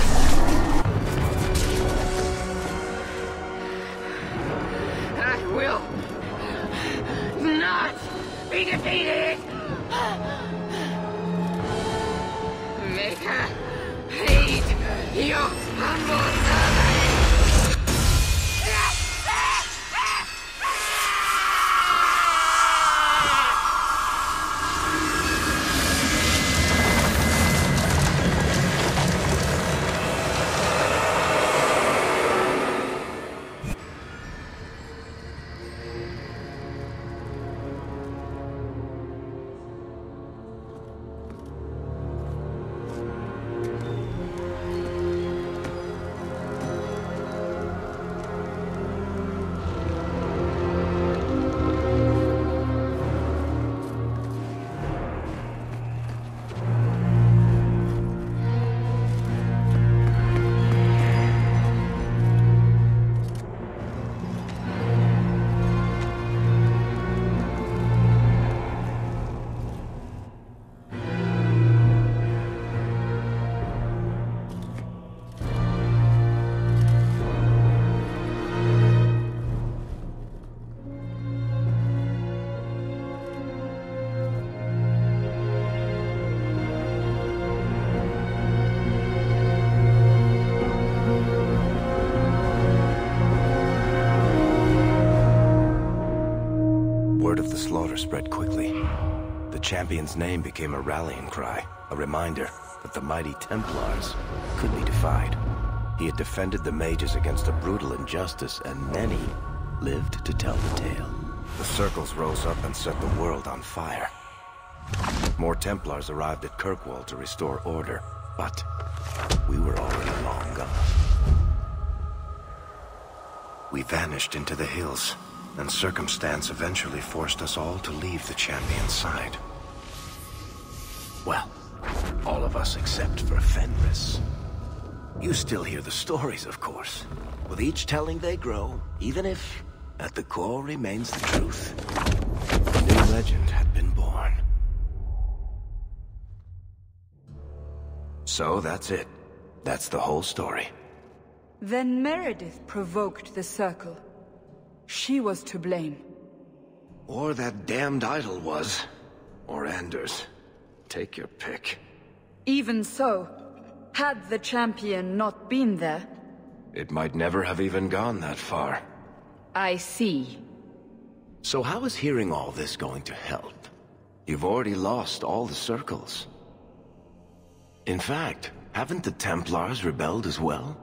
Champion's name became a rallying cry, a reminder that the mighty Templars could be defied. He had defended the mages against a brutal injustice, and many lived to tell the tale. The circles rose up and set the world on fire. More Templars arrived at Kirkwall to restore order, but we were already long gone. We vanished into the hills, and circumstance eventually forced us all to leave the champion's side. Well, all of us except for Fenris. You still hear the stories, of course. With each telling they grow, even if, at the core remains the truth. A new legend had been born. So that's it. That's the whole story. Then Meredith provoked the Circle. She was to blame. Or that damned idol was. Or Anders. Take your pick. Even so, had the champion not been there, It might never have even gone that far. I see. So how is hearing all this going to help? You've already lost all the circles. In fact, haven't the Templars rebelled as well?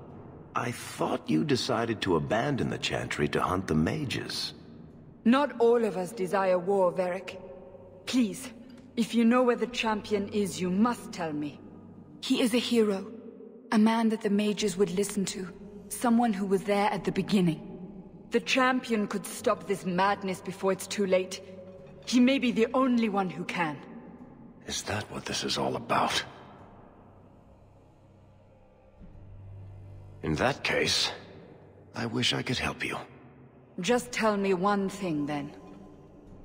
I thought you decided to abandon the Chantry to hunt the mages. Not all of us desire war, Varric. Please, if you know where the champion is, you must tell me. He is a hero. A man that the mages would listen to. Someone who was there at the beginning. The champion could stop this madness before it's too late. He may be the only one who can. Is that what this is all about? In that case, I wish I could help you. Just tell me one thing, then.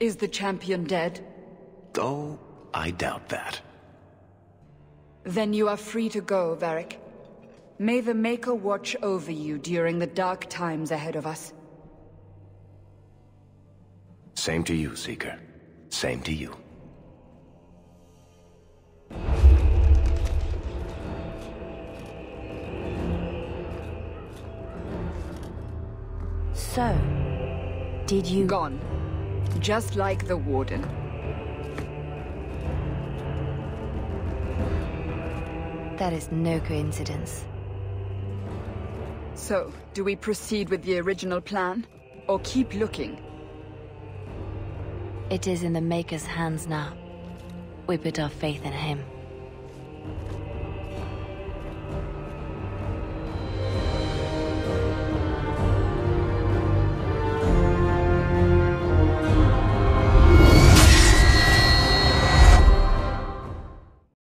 Is the champion dead? Though, I doubt that. Then you are free to go, Varric. May the Maker watch over you during the dark times ahead of us. Same to you, Seeker. Same to you. So, did you... Gone. Just like the Warden. That is no coincidence. So, do we proceed with the original plan? Or keep looking? It is in the Maker's hands now. We put our faith in him.